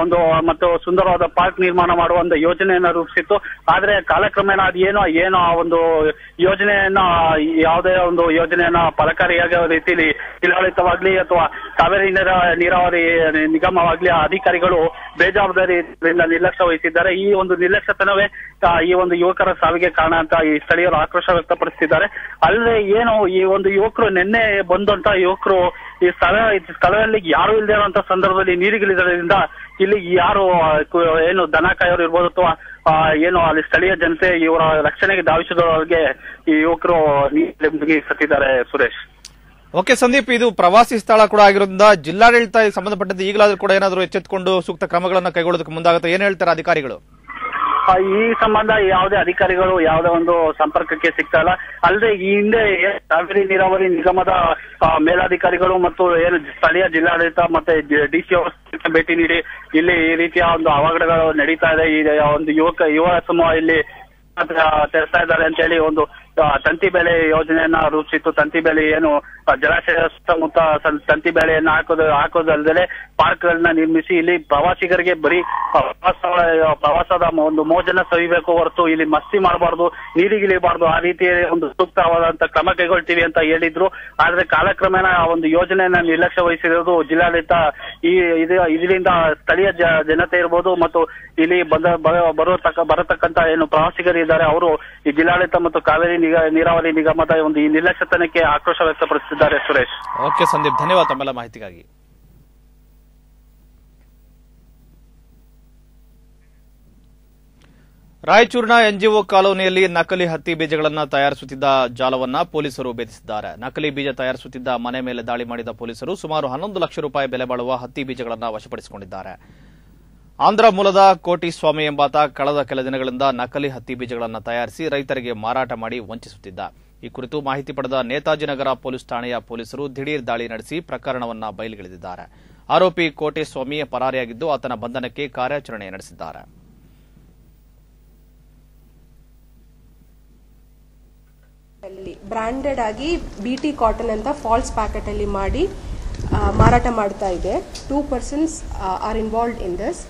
ಒಂದು ಮತ್ತು ಸುಂದರವಾದ ಪಾರ್ಕ್ ನಿರ್ಮಾಣ ಮಾಡುವಂತ ಯೋಜನೆಯನ್ನ ರೂಪಿಸಿತ್ತು. ಆದ್ರೆ ಕಾಲಕ್ರಮೇಣ ಅದೇನೋ, ಏನೋ ಆ ಒಂದು ಯೋಜನೆಯನ್ನ, ಯಾವುದೇ ಒಂದು ಯೋಜನೆಯನ್ನ ಫಲಕಾರಿಯಾದ ರೀತಿಯಲ್ಲಿ ಜಿಲ್ಲಾಡಳಿತವಾಗ್ಲಿ ಅಥವಾ ಕಾವೇರಿ ನೀರ, ನೀರಾವರಿ ನಿಗಮವಾಗ್ಲಿ ಅಧಿಕಾರಿಗಳು ಬೇಜವಾಬ್ದಾರಿಯಿಂದ ನಿರ್ಲಕ್ಷ್ಯ ವಹಿಸಿದ್ದಾರೆ. ಈ ಒಂದು ನಿರ್ಲಕ್ಷ್ಯತನವೇ ಈ ಒಂದು ಯುವಕರ ಸಾವಿಗೆ ಕಾರಣ ಅಂತ ಈ ಸ್ಥಳೀಯರು ಆಕ್ರೋಶ ವ್ಯಕ್ತಪಡಿಸಿದ್ದಾರೆ ಅಲ್ಲದೆ ಏನು ಈ ಒಂದು ಯುವಕರು ನಿನ್ನೆ ಬಂದಂತ ಯುವಕರು ಈ ಸ್ಥಳ ಸ್ಥಳದಲ್ಲಿ ಯಾರು ಇಲ್ಲದೆ ಇರುವಂತ ಸಂದರ್ಭದಲ್ಲಿ ನೀರಿಗಿಳಿದ್ರಿಂದ ಇಲ್ಲಿ ಯಾರು ಏನು ದನ ಕಾಯೋರು ಇರ್ಬೋದು ಅಥವಾ ಏನು ಅಲ್ಲಿ ಸ್ಥಳೀಯ ಜನತೆ ಇವರ ರಕ್ಷಣೆಗೆ ಧಾವಿಸಿದವರಿಗೆ ಈ ಯುವಕರು ಸತ್ತಿದ್ದಾರೆ ಸುರೇಶ್. ಓಕೆ ಸಂದೀಪ್, ಇದು ಪ್ರವಾಸಿ ಸ್ಥಳ ಕೂಡ ಆಗಿರೋದ್ರಿಂದ ಜಿಲ್ಲಾಡಳಿತ ಸಂಬಂಧಪಟ್ಟಂತೆ ಈಗಲಾದ್ರೂ ಕೂಡ ಏನಾದರೂ ಎಚ್ಚೆತ್ತುಕೊಂಡು ಸೂಕ್ತ ಕ್ರಮಗಳನ್ನು ಕೈಗೊಳ್ಳೋದಕ್ಕೆ ಮುಂದಾಗುತ್ತೆ. ಏನ್ ಹೇಳ್ತಾರೆ ಅಧಿಕಾರಿಗಳು? ಈ ಸಂಬಂಧ ಯಾವುದೇ ಅಧಿಕಾರಿಗಳು ಯಾವುದೇ ಒಂದು ಸಂಪರ್ಕಕ್ಕೆ ಸಿಗ್ತಾ ಇಲ್ಲ. ಅಲ್ಲದೆ ಈ ಹಿಂದೆ ಕಾವೇರಿ ನೀರಾವರಿ ನಿಗಮದ ಮೇಲಾಧಿಕಾರಿಗಳು ಮತ್ತು ಏನು ಸ್ಥಳೀಯ ಜಿಲ್ಲಾಡಳಿತ ಮತ್ತೆ ಡಿಸಿ ಅವರು ಭೇಟಿ ನೀಡಿ ಇಲ್ಲಿ ಈ ರೀತಿಯ ಒಂದು ಅವಘಡಗಳು ನಡೀತಾ ಇದೆ. ಈ ಒಂದು ಯುವಕ, ಯುವ ಸಮೂಹ ಇಲ್ಲಿ ತೆರೆಸ್ತಾ ಇದ್ದಾರೆ ಅಂತ ಹೇಳಿ ಒಂದು ತಂತಿ ಬೇಳೆ ಯೋಜನೆಯನ್ನ ರೂಪಿಸಿತ್ತು. ತಂತಿ ಬೆಳೆ ಏನು ಜಲಾಶಯ ಸುತ್ತಮುತ್ತ ತಂತಿ ಬೇಳೆಯನ್ನ ಹಾಕೋದು ಹಾಕೋದಲ್ಲದೆ ಪಾರ್ಕ್ ಗಳನ್ನ ನಿರ್ಮಿಸಿ ಇಲ್ಲಿ ಪ್ರವಾಸಿಗರಿಗೆ ಬರೀ ಪ್ರವಾಸ ಪ್ರವಾಸದ ಒಂದು ಮೋಜನ್ನ ಸವಿಬೇಕು ಹೊರತು ಇಲ್ಲಿ ಮಸ್ತಿ ಮಾಡಬಾರ್ದು, ನೀರಿಗಿಳಿಬಾರ್ದು, ಆ ರೀತಿಯ ಒಂದು ಸೂಕ್ತವಾದಂತ ಕ್ರಮ ಕೈಗೊಳ್ತೀವಿ ಅಂತ ಹೇಳಿದ್ರು. ಆದ್ರೆ ಕಾಲಕ್ರಮೇಣ ಆ ಒಂದು ಯೋಜನೆಯನ್ನ ನಿರ್ಲಕ್ಷ್ಯ ವಹಿಸಿರೋದು ಜಿಲ್ಲಾಡಳಿತ ಈ, ಇದು, ಇದರಿಂದ ಸ್ಥಳೀಯ ಜನತೆ ಇರ್ಬೋದು ಮತ್ತು ಇಲ್ಲಿ ಬಂದ ಬರತಕ್ಕ, ಬರತಕ್ಕಂತ ಏನು ಪ್ರವಾಸಿಗರು ಇದ್ದಾರೆ ಅವರು ಈ ಜಿಲ್ಲಾಡಳಿತ ಮತ್ತು ಕಾವೇರಿ ನಿಗ ನೀರಾವರಿ ನಿಗಮದ ಒಂದು ಈ ನಿರ್ಲಕ್ಷ್ಯತನಕ್ಕೆ ಆಕ್ರೋಶ ವ್ಯಕ್ತಪಡಿಸಿದ್ದಾರೆ ಸುರೇಶ್. ಓಕೆ ಸಂದೀಪ್, ಧನ್ಯವಾದ ತಮ್ಮೆಲ್ಲ ಮಾಹಿತಿಗಾಗಿ. ರಾಯಚೂರಿನ ಎನ್ಜಿಒ ಕಾಲೋನಿಯಲ್ಲಿ ನಕಲಿ ಹತ್ತಿ ಬೀಜಗಳನ್ನು ತಯಾರಿಸುತ್ತಿದ್ದ ಜಾಲವನ್ನ ಪೊಲೀಸರು ಭೇದಿಸಿದ್ದಾರೆ. ನಕಲಿ ಬೀಜ ತಯಾರಿಸುತ್ತಿದ್ದ ಮನೆ ಮೇಲೆ ದಾಳಿ ಮಾಡಿದ ಪೊಲೀಸರು ಸುಮಾರು ಹನ್ನೊಂದು ಲಕ್ಷ ರೂಪಾಯಿ ಬೆಲೆ ಬಾಳುವ ಹತ್ತಿ ಬೀಜಗಳನ್ನು ವಶಪಡಿಸಿಕೊಂಡಿದ್ದಾರೆ. ಆಂಧ್ರ ಮೂಲದ ಕೋಟಿ ಸ್ವಾಮಿ ಎಂಬಾತ ಕಳೆದ ಕೆಲ ದಿನಗಳಿಂದ ನಕಲಿ ಹತ್ತಿ ಬೀಜಗಳನ್ನು ತಯಾರಿಸಿ ರೈತರಿಗೆ ಮಾರಾಟ ಮಾಡಿ ವಂಚಿಸುತ್ತಿದ್ದ. ಈ ಕುರಿತು ಮಾಹಿತಿ ಪಡೆದ ನೇತಾಜಿ ನಗರ ಪೊಲೀಸ್ ಠಾಣೆಯ ಪೊಲೀಸರು ದಿಢೀರ್ ದಾಳಿ ನಡೆಸಿ ಪ್ರಕರಣವನ್ನ ಬಯಲುಗಿಳಿದಿದ್ದಾರೆ. ಆರೋಪಿ ಕೋಟೆ ಸ್ವಾಮಿ ಪರಾರಿಯಾಗಿದ್ದು ಆತನ ಬಂಧನಕ್ಕೆ ಕಾರ್ಯಾಚರಣೆ ನಡೆಸಿದ್ದಾರೆ. ಬ್ರಾಂಡೆಡ್ ಆಗಿ ಬಿಟಿ ಕಾಟನ್ ಅಂತ ಫಾಲ್ಸ್ ಪ್ಯಾಕೆಟ್ ಅಲ್ಲಿ ಮಾಡಿ ಮಾರಾಟ ಮಾಡ್ತಾ ಇದೆ. Two persons are involved in this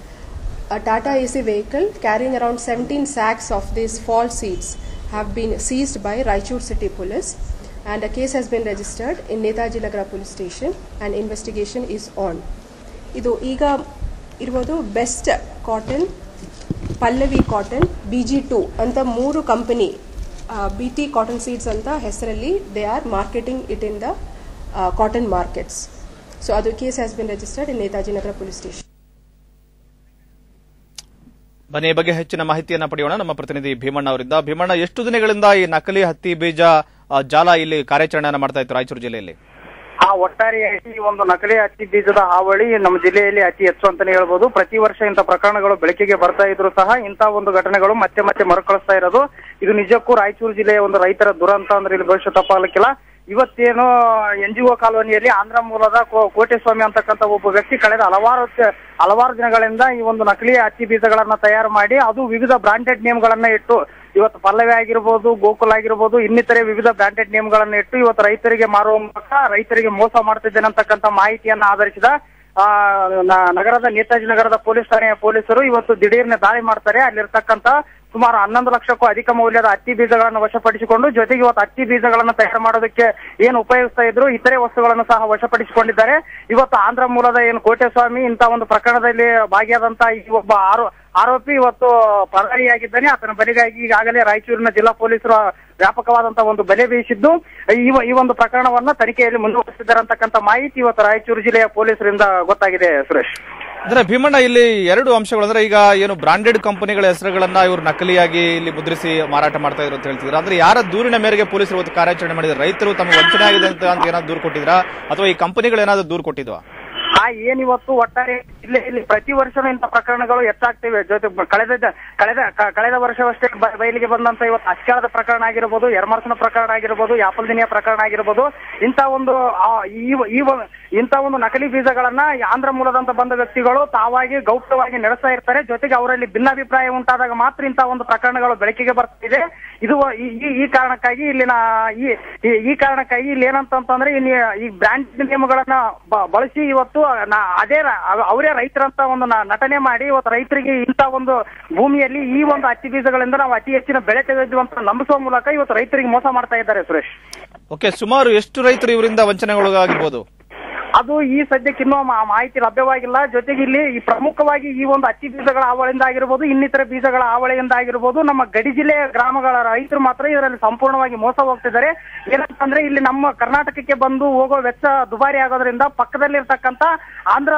Tata A C vehicle carrying around seventeen sacks of this false seeds have been seized by Raichur city police and a case has been registered in Netaji Nagara police station. And investigation is on. ಇದು ಈಗ ಇರುವುದು best cotton Pallavi cotton B G two ಅಂತ ಮೂರು company B T cotton seeds ಅಂತ ಹೆಸರಲ್ಲಿ they are marketing it in the cotton markets so ಅದು case has been registered in Netaji Nagara police station ಬನ್ನಿ ಬಗ್ಗೆ ಹೆಚ್ಚಿನ ಮಾಹಿತಿಯನ್ನ ಪಡೆಯೋಣ. ನಮ್ಮ ಪ್ರತಿನಿಧಿ ಭೀಮಣ್ಣ ಅವರಿಂದ. ಭೀಮಣ್ಣ, ಎಷ್ಟು ದಿನಗಳಿಂದ ಈ ನಕಲಿ ಹತ್ತಿ ಬೀಜ ಜಾಲ ಇಲ್ಲಿ ಕಾರ್ಯಾಚರಣೆಯನ್ನ ಮಾಡ್ತಾ ಇತ್ತು ರಾಯಚೂರು ಜಿಲ್ಲೆಯಲ್ಲಿ? ಆ ಒಟ್ಟಾರೆಯಾಗಿ ಈ ಒಂದು ನಕಲಿ ಹತ್ತಿ ಬೀಜದ ಹಾವಳಿ ನಮ್ಮ ಜಿಲ್ಲೆಯಲ್ಲಿ ಅತಿ ಹೆಚ್ಚು ಅಂತಾನೆ ಹೇಳ್ಬೋದು. ಪ್ರತಿ ವರ್ಷ ಇಂಥ ಪ್ರಕರಣಗಳು ಬೆಳಕಿಗೆ ಬರ್ತಾ ಇದ್ರು ಸಹ ಇಂಥ ಒಂದು ಘಟನೆಗಳು ಮತ್ತೆ ಮತ್ತೆ ಮರುಕಳಿಸ್ತಾ ಇರೋದು. ಇದು ನಿಜಕ್ಕೂ ರಾಯಚೂರು ಜಿಲ್ಲೆಯ ಒಂದು ರೈತರ ದುರಂತ ಅಂದ್ರೆ ಇಲ್ಲಿ ಭವಿಷ್ಯ ತಪ್ಪಾಗಲಿಕ್ಕಿಲ್ಲ. ಇವತ್ತೇನು ಎನ್ ಜಿ ಒ ಕಾಲೋನಿಯಲ್ಲಿ ಆಂಧ್ರ ಮೂಲದ ಕೋಟೆಸ್ವಾಮಿ ಅಂತಕ್ಕಂಥ ಒಬ್ಬ ವ್ಯಕ್ತಿ ಕಳೆದ ಹಲವಾರು ಹಲವಾರು ದಿನಗಳಿಂದ ಈ ಒಂದು ನಕಲಿ ಹತ್ತಿ ಬೀಜಗಳನ್ನ ತಯಾರು ಮಾಡಿ, ಅದು ವಿವಿಧ ಬ್ರಾಂಡೆಡ್ ನೇಮ್ಗಳನ್ನ ಇಟ್ಟು, ಇವತ್ತು ಪಲ್ಲವಿ ಆಗಿರ್ಬೋದು, ಗೋಕುಲ್ ಆಗಿರ್ಬೋದು, ಇನ್ನಿತರೆ ವಿವಿಧ ಬ್ರಾಂಡೆಡ್ ನೇಮ್ಗಳನ್ನ ಇಟ್ಟು ಇವತ್ತು ರೈತರಿಗೆ ಮಾರುವ ಮೂಲಕ ರೈತರಿಗೆ ಮೋಸ ಮಾಡ್ತಿದ್ದೇನೆ ಅಂತಕ್ಕಂಥ ಮಾಹಿತಿಯನ್ನ ಆಧರಿಸಿದ ನಗರದ ನೇತಾಜಿ ನಗರದ ಪೊಲೀಸ್ ಠಾಣೆಯ ಪೊಲೀಸರು ಇವತ್ತು ದಿಢೀರ್ನೆ ದಾಳಿ ಮಾಡ್ತಾರೆ. ಅಲ್ಲಿರ್ತಕ್ಕಂಥ ಸುಮಾರು ಹನ್ನೊಂದು ಲಕ್ಷಕ್ಕೂ ಅಧಿಕ ಮೌಲ್ಯದ ಹತ್ತಿ ಬೀಜಗಳನ್ನು ವಶಪಡಿಸಿಕೊಂಡು, ಜೊತೆಗೆ ಇವತ್ತು ಹತ್ತಿ ಬೀಜಗಳನ್ನು ತಯಾರು ಮಾಡೋದಕ್ಕೆ ಏನು ಉಪಯೋಗಿಸ್ತಾ ಇದ್ರು, ಇತರೆ ವಸ್ತುಗಳನ್ನು ಸಹ ವಶಪಡಿಸಿಕೊಂಡಿದ್ದಾರೆ. ಇವತ್ತು ಆಂಧ್ರ ಮೂಲದ ಏನು ಕೋಟೆಸ್ವಾಮಿ ಇಂತಹ ಒಂದು ಪ್ರಕರಣದಲ್ಲಿ ಭಾಗಿಯಾದಂತಹ ಈ ಒಬ್ಬ ಆರೋ, ಆರೋಪಿ ಇವತ್ತು ಪರಾರಿಯಾಗಿದ್ದಾನೆ. ಆತನ ಬಲಿಗಾಗಿ ಈಗಾಗಲೇ ರಾಯಚೂರಿನ ಜಿಲ್ಲಾ ಪೊಲೀಸರು ವ್ಯಾಪಕವಾದಂತಹ ಒಂದು ಬಲೆ ಬೀಸಿದ್ದು, ಈ ಈ ಒಂದು ಪ್ರಕರಣವನ್ನ ತನಿಖೆಯಲ್ಲಿ ಮುಂದುವರಿಸಿದ್ದಾರೆ ಅಂತಕ್ಕಂಥ ಮಾಹಿತಿ ಇವತ್ತು ರಾಯಚೂರು ಜಿಲ್ಲೆಯ ಪೊಲೀಸರಿಂದ ಗೊತ್ತಾಗಿದೆ, ಸುರೇಶ್. ಅಂದ್ರೆ ಭೀಮಣ್ಣ, ಇಲ್ಲಿ ಎರಡು ಅಂಶಗಳು. ಅಂದ್ರೆ ಈಗ ಏನು ಬ್ರಾಂಡೆಡ್ ಕಂಪನಿಗಳ ಹೆಸರುಗಳನ್ನ ಇವರು ನಕಲಿಯಾಗಿ ಇಲ್ಲಿ ಮುದ್ರಿಸಿ ಮಾರಾಟ ಮಾಡ್ತಾ ಇದ್ರು ಅಂತ ಹೇಳ್ತಿದ್ರು. ಅಂದ್ರೆ ಯಾರ ದೂರಿನ ಮೇರೆಗೆ ಪೊಲೀಸರು ಕಾರ್ಯಾಚರಣೆ ಮಾಡಿದ್ರು? ರೈತರು ತಮಗೆ ವಂಚನೆ ಆಗಿದೆ ಅಂತ ಏನಾದ್ರು ದೂರು ಕೊಟ್ಟಿದ್ರಾ? ಅಥವಾ ಈ ಕಂಪನಿಗಳು ಏನಾದ್ರು ದೂರು ಕೊಟ್ಟಿದ್ವಾ? ಆ ಏನಿವತ್ತು ಒಟ್ಟಾರೆ ಇಲ್ಲಿ ಪ್ರತಿ ವರ್ಷನೂ ಇಂಥ ಪ್ರಕರಣಗಳು ಹೆಚ್ಚಾಗ್ತಿವೆ. ಜೊತೆ ಕಳೆದ ಕಳೆದ ಕಳೆದ ವರ್ಷವಷ್ಟೇ ಬಯಲಿಗೆ ಬಂದಂತ ಇವತ್ತು ಅಸ್ಕಾರದ ಪ್ರಕರಣ ಆಗಿರ್ಬೋದು ಯರ್ಮರ್ಸನ ಪ್ರಕರಣ ಆಗಿರ್ಬೋದು, ಯಾಪಲ್ದಿನಿಯ ಪ್ರಕರಣ ಆಗಿರ್ಬೋದು, ಇಂಥ ಒಂದು ಈ ಇಂಥ ಒಂದು ನಕಲಿ ಬೀಜಗಳನ್ನ ಆಂಧ್ರ ಮೂಲದಂತ ಬಂದ ವ್ಯಕ್ತಿಗಳು ತಾವಾಗಿ ಗೌಪ್ಯವಾಗಿ ನಡೆಸ್ತಾ ಇರ್ತಾರೆ. ಜೊತೆಗೆ ಅವರಲ್ಲಿ ಭಿನ್ನಾಭಿಪ್ರಾಯ ಉಂಟಾದಾಗ ಮಾತ್ರ ಇಂಥ ಒಂದು ಪ್ರಕರಣಗಳು ಬೆಳಕಿಗೆ ಬರ್ತಿದೆ. ಇದು ಈ- ಕಾರಣಕ್ಕಾಗಿ ಇಲ್ಲಿನ ಈ ಈ- ಕಾರಣಕ್ಕಾಗಿ ಇಲ್ಲಿ ಏನಂತಂದ್ರೆ ಇಲ್ಲಿ ಈ ಬ್ರ್ಯಾಂಡ್ ನಿಯಮಗಳನ್ನ ಬಳಸಿ ಇವತ್ತು ನಾ- ಅದೇ ಅವರೇ ರೈತರಂತ ಒಂದು ನಟನೆ ಮಾಡಿ ಇವತ್ತು ರೈತರಿಗೆ ಇಂಥ ಒಂದು ಭೂಮಿಯಲ್ಲಿ ಈ ಒಂದು ಹತ್ತಿ ಬೀಜಗಳಿಂದ ನಾವು ಅತಿ ಹೆಚ್ಚಿನ ಬೆಳೆ ತೆಗೆದು ಅಂತ ನಂಬಿಸುವ ಮೂಲಕ ಇವತ್ತು ರೈತರಿಗೆ ಮೋಸ ಮಾಡ್ತಾ ಇದ್ದಾರೆ ಸುರೇಶ್. ಓಕೆ, ಸುಮಾರು ಎಷ್ಟು ರೈತರು ಇವರಿಂದ ವಂಚನೆಗೊಳಗಾಗಿರ್ಬೋದು? ಅದು ಈ ಸದ್ಯಕ್ಕೆ ಇನ್ನೂ ಮಾಹಿತಿ ಲಭ್ಯವಾಗಿಲ್ಲ. ಜೊತೆಗೆ ಇಲ್ಲಿ ಈ ಪ್ರಮುಖವಾಗಿ ಈ ಒಂದು ಹತ್ತಿ ಬೀಜಗಳ ಹಾವಳಿಯಿಂದ ಆಗಿರ್ಬೋದು, ಇನ್ನಿತರ ಬೀಜಗಳ ಹಾವಳಿಯಿಂದ ಆಗಿರ್ಬೋದು, ನಮ್ಮ ಗಡಿ ಜಿಲ್ಲೆಯ ಗ್ರಾಮಗಳ ರೈತರು ಮಾತ್ರ ಇದರಲ್ಲಿ ಸಂಪೂರ್ಣವಾಗಿ ಮೋಸ ಹೋಗ್ತಿದ್ದಾರೆ. ಏನಂತಂದ್ರೆ ಇಲ್ಲಿ ನಮ್ಮ ಕರ್ನಾಟಕಕ್ಕೆ ಬಂದು ಹೋಗೋ ವೆಚ್ಚ ದುಬಾರಿ ಆಗೋದ್ರಿಂದ ಪಕ್ಕದಲ್ಲಿರ್ತಕ್ಕಂಥ ಆಂಧ್ರ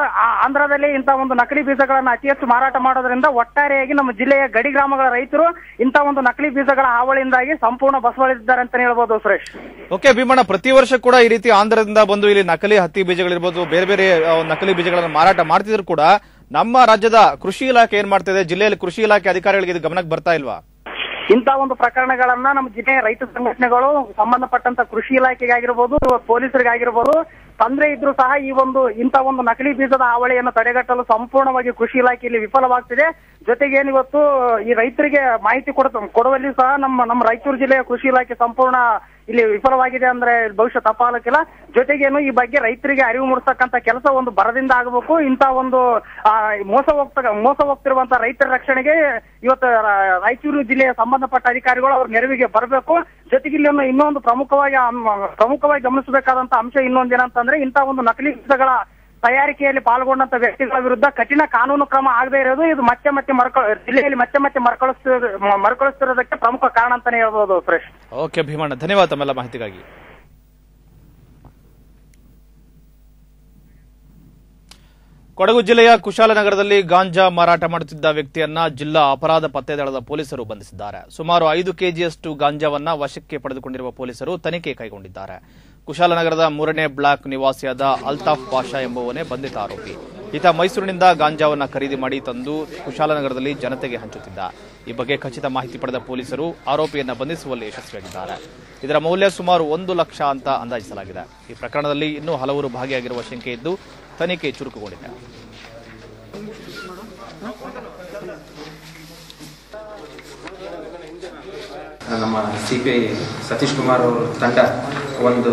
ಆಂಧ್ರದಲ್ಲಿ ಇಂಥ ಒಂದು ನಕಲಿ ಬೀಜಗಳನ್ನು ಅತಿ ಹೆಚ್ಚು ಮಾರಾಟ ಮಾಡೋದ್ರಿಂದ ಒಟ್ಟಾರೆಯಾಗಿ ನಮ್ಮ ಜಿಲ್ಲೆಯ ಗಡಿ ಗ್ರಾಮಗಳ ರೈತರು ಇಂಥ ಒಂದು ನಕಲಿ ಬೀಜಗಳ ಹಾವಳಿಯಿಂದಾಗಿ ಸಂಪೂರ್ಣ ಬಸವಳಿದ್ದಾರೆ ಅಂತ ಹೇಳ್ಬೋದು ಸುರೇಶ್. ಓಕೆ ಭೀಮಣ್ಣ, ಪ್ರತಿ ವರ್ಷ ಕೂಡ ಈ ರೀತಿ ಆಂಧ್ರದಿಂದ ಬಂದು ಇಲ್ಲಿ ನಕಲಿ ಹತ್ತಿ ಬೀಜಗಳಿರ್ಬೋದು, ಬೇರೆ ಬೇರೆ ನಕಲಿ ಬೀಜಗಳನ್ನು ಮಾರಾಟ ಮಾಡ್ತಿದ್ರು ಕೂಡ ನಮ್ಮ ರಾಜ್ಯದ ಕೃಷಿ ಇಲಾಖೆ ಏನ್ ಮಾಡ್ತಿದೆ? ಜಿಲ್ಲೆಯಲ್ಲಿ ಕೃಷಿ ಇಲಾಖೆ ಅಧಿಕಾರಿಗಳಿಗೆ ಇದು ಗಮನಕ್ಕೆ ಬರ್ತಾ ಇಲ್ವಾ? ಇಂತ ಒಂದು ಪ್ರಕರಣಗಳನ್ನ ನಮ್ಮ ಜಿಲ್ಲೆಯ ರೈತ ಸಂಘಟನೆಗಳು, ಸಂಬಂಧಪಟ್ಟಂತ ಕೃಷಿ ಇಲಾಖೆಗಾಗಿರ್ಬೋದು, ಪೊಲೀಸರಿಗಾಗಿರ್ಬೋದು, ತೊಂದರೆ ಇದ್ರೂ ಸಹ ಈ ಒಂದು, ಇಂಥ ಒಂದು ನಕಲಿ ಬೀಜದ ಹಾವಳಿಯನ್ನು ತಡೆಗಟ್ಟಲು ಸಂಪೂರ್ಣವಾಗಿ ಕೃಷಿ ಇಲಾಖೆಯಲ್ಲಿ ವಿಫಲವಾಗ್ತಿದೆ. ಜೊತೆಗೆ ಏನಿವತ್ತು, ಈ ರೈತರಿಗೆ ಮಾಹಿತಿ ಕೊಡ ಕೊಡುವಲ್ಲಿ ಸಹ ನಮ್ಮ ನಮ್ಮ ರಾಯಚೂರು ಜಿಲ್ಲೆಯ ಕೃಷಿ ಇಲಾಖೆ ಸಂಪೂರ್ಣ ಇಲ್ಲಿ ವಿಫಲವಾಗಿದೆ ಅಂದ್ರೆ ಭವಿಷ್ಯ ತಪ್ಪಾಗಲಿಕ್ಕಿಲ್ಲ ಜೊತೆಗೇನು ಈ ಬಗ್ಗೆ ರೈತರಿಗೆ ಅರಿವು ಮೂಡಿಸ್ತಕ್ಕಂತ ಕೆಲಸ ಒಂದು ಬರದಿಂದ ಆಗಬೇಕು. ಇಂತ ಒಂದು ಮೋಸ ಹೋಗ್ತ ಮೋಸ ಹೋಗ್ತಿರುವಂತ ರೈತರ ರಕ್ಷಣೆಗೆ ಇವತ್ತು ರಾಯಚೂರು ಜಿಲ್ಲೆಯ ಸಂಬಂಧಪಟ್ಟ ಅಧಿಕಾರಿಗಳು ಅವ್ರ ನೆರವಿಗೆ ಬರಬೇಕು. ಜೊತೆಗೆ ಇಲ್ಲಿ ಇನ್ನೊಂದು ಪ್ರಮುಖವಾಗಿ ಪ್ರಮುಖವಾಗಿ ಗಮನಿಸಬೇಕಾದಂತ ಅಂಶ ಇನ್ನೊಂದೇನಂತಂದ್ರೆ ಇಂತಹ ಒಂದು ನಕಲಿ ಬೀಜಗಳ ತಯಾರಿಕೆಯಲ್ಲಿ ಪಾಲ್ಗೊಂಡಂತ ವ್ಯಕ್ತಿಗಳ ವಿರುದ್ಧ ಕಠಿಣ ಕಾನೂನು ಕ್ರಮ ಆಗದೇ ಇರೋದು ಇದು ಮತ್ತೆ ಮತ್ತೆ ಮರುಕ ಜಿಲ್ಲೆಯಲ್ಲಿ ಮತ್ತೆ ಮತ್ತೆ ಮರುಕಳಿಸ್ತಿರೋ ಮರುಕಳಿಸ್ತಿರೋದಕ್ಕೆ ಪ್ರಮುಖ ಕಾರಣ ಅಂತಾನೆ ಹೇಳ್ಬೋದು ಫ್ರೆಶ್ ಓಕೆ ಭೀಮಣ್ಣ, ಧನ್ಯವಾದ ತಮ್ಮೆಲ್ಲ ಮಾಹಿತಿಗಾಗಿ. ಕೊಡಗು ಜಿಲ್ಲೆಯ ಕುಶಾಲನಗರದಲ್ಲಿ ಗಾಂಜಾ ಮಾರಾಟ ಮಾಡುತ್ತಿದ್ದ ವ್ಯಕ್ತಿಯನ್ನ ಜಿಲ್ಲಾ ಅಪರಾಧ ಪತ್ತೆ ದಳದ ಪೊಲೀಸರು ಬಂಧಿಸಿದ್ದಾರೆ. ಸುಮಾರು ಐದು ಕೆಜಿಯಷ್ಟು ಗಾಂಜಾವನ್ನ ವಶಕ್ಕೆ ಪಡೆದುಕೊಂಡಿರುವ ಪೊಲೀಸರು ತನಿಖೆ ಕೈಗೊಂಡಿದ್ದಾರೆ. ಕುಶಾಲನಗರದ ಮೂರನೇ ಬ್ಲಾಕ್ ನಿವಾಸಿಯಾದ ಅಲ್ತಾಫ್ ಪಾಷಾ ಎಂಬುವನೇ ಬಂಧಿತ ಆರೋಪಿ. ಈತ ಮೈಸೂರಿನಿಂದ ಗಾಂಜಾವನ್ನ ಖರೀದಿ ಮಾಡಿ ತಂದು ಕುಶಾಲನಗರದಲ್ಲಿ ಜನತೆಗೆ ಹಂಚುತ್ತಿದ್ದ. ಈ ಬಗ್ಗೆ ಖಚಿತ ಮಾಹಿತಿ ಪಡೆದ ಪೊಲೀಸರು ಆರೋಪಿಯನ್ನು ಬಂಧಿಸುವಲ್ಲಿ ಯಶಸ್ವಿಯಾಗಿದ್ದಾರೆ. ಇದರ ಮೌಲ್ಯ ಸುಮಾರು ಒಂದು ಲಕ್ಷ ಅಂತ ಅಂದಾಜಿಸಲಾಗಿದೆ. ಈ ಪ್ರಕರಣದಲ್ಲಿ ಇನ್ನೂ ಹಲವರು ಭಾಗಿಯಾಗಿರುವ ಶಂಕೆ ಇದ್ದು, ತನಿಖೆ ಚುರುಕುಗೊಂಡಿದೆ. ನಮ್ಮ C P I Satish Kumar ಅವ್ರ ತಂಡ ಒಂದು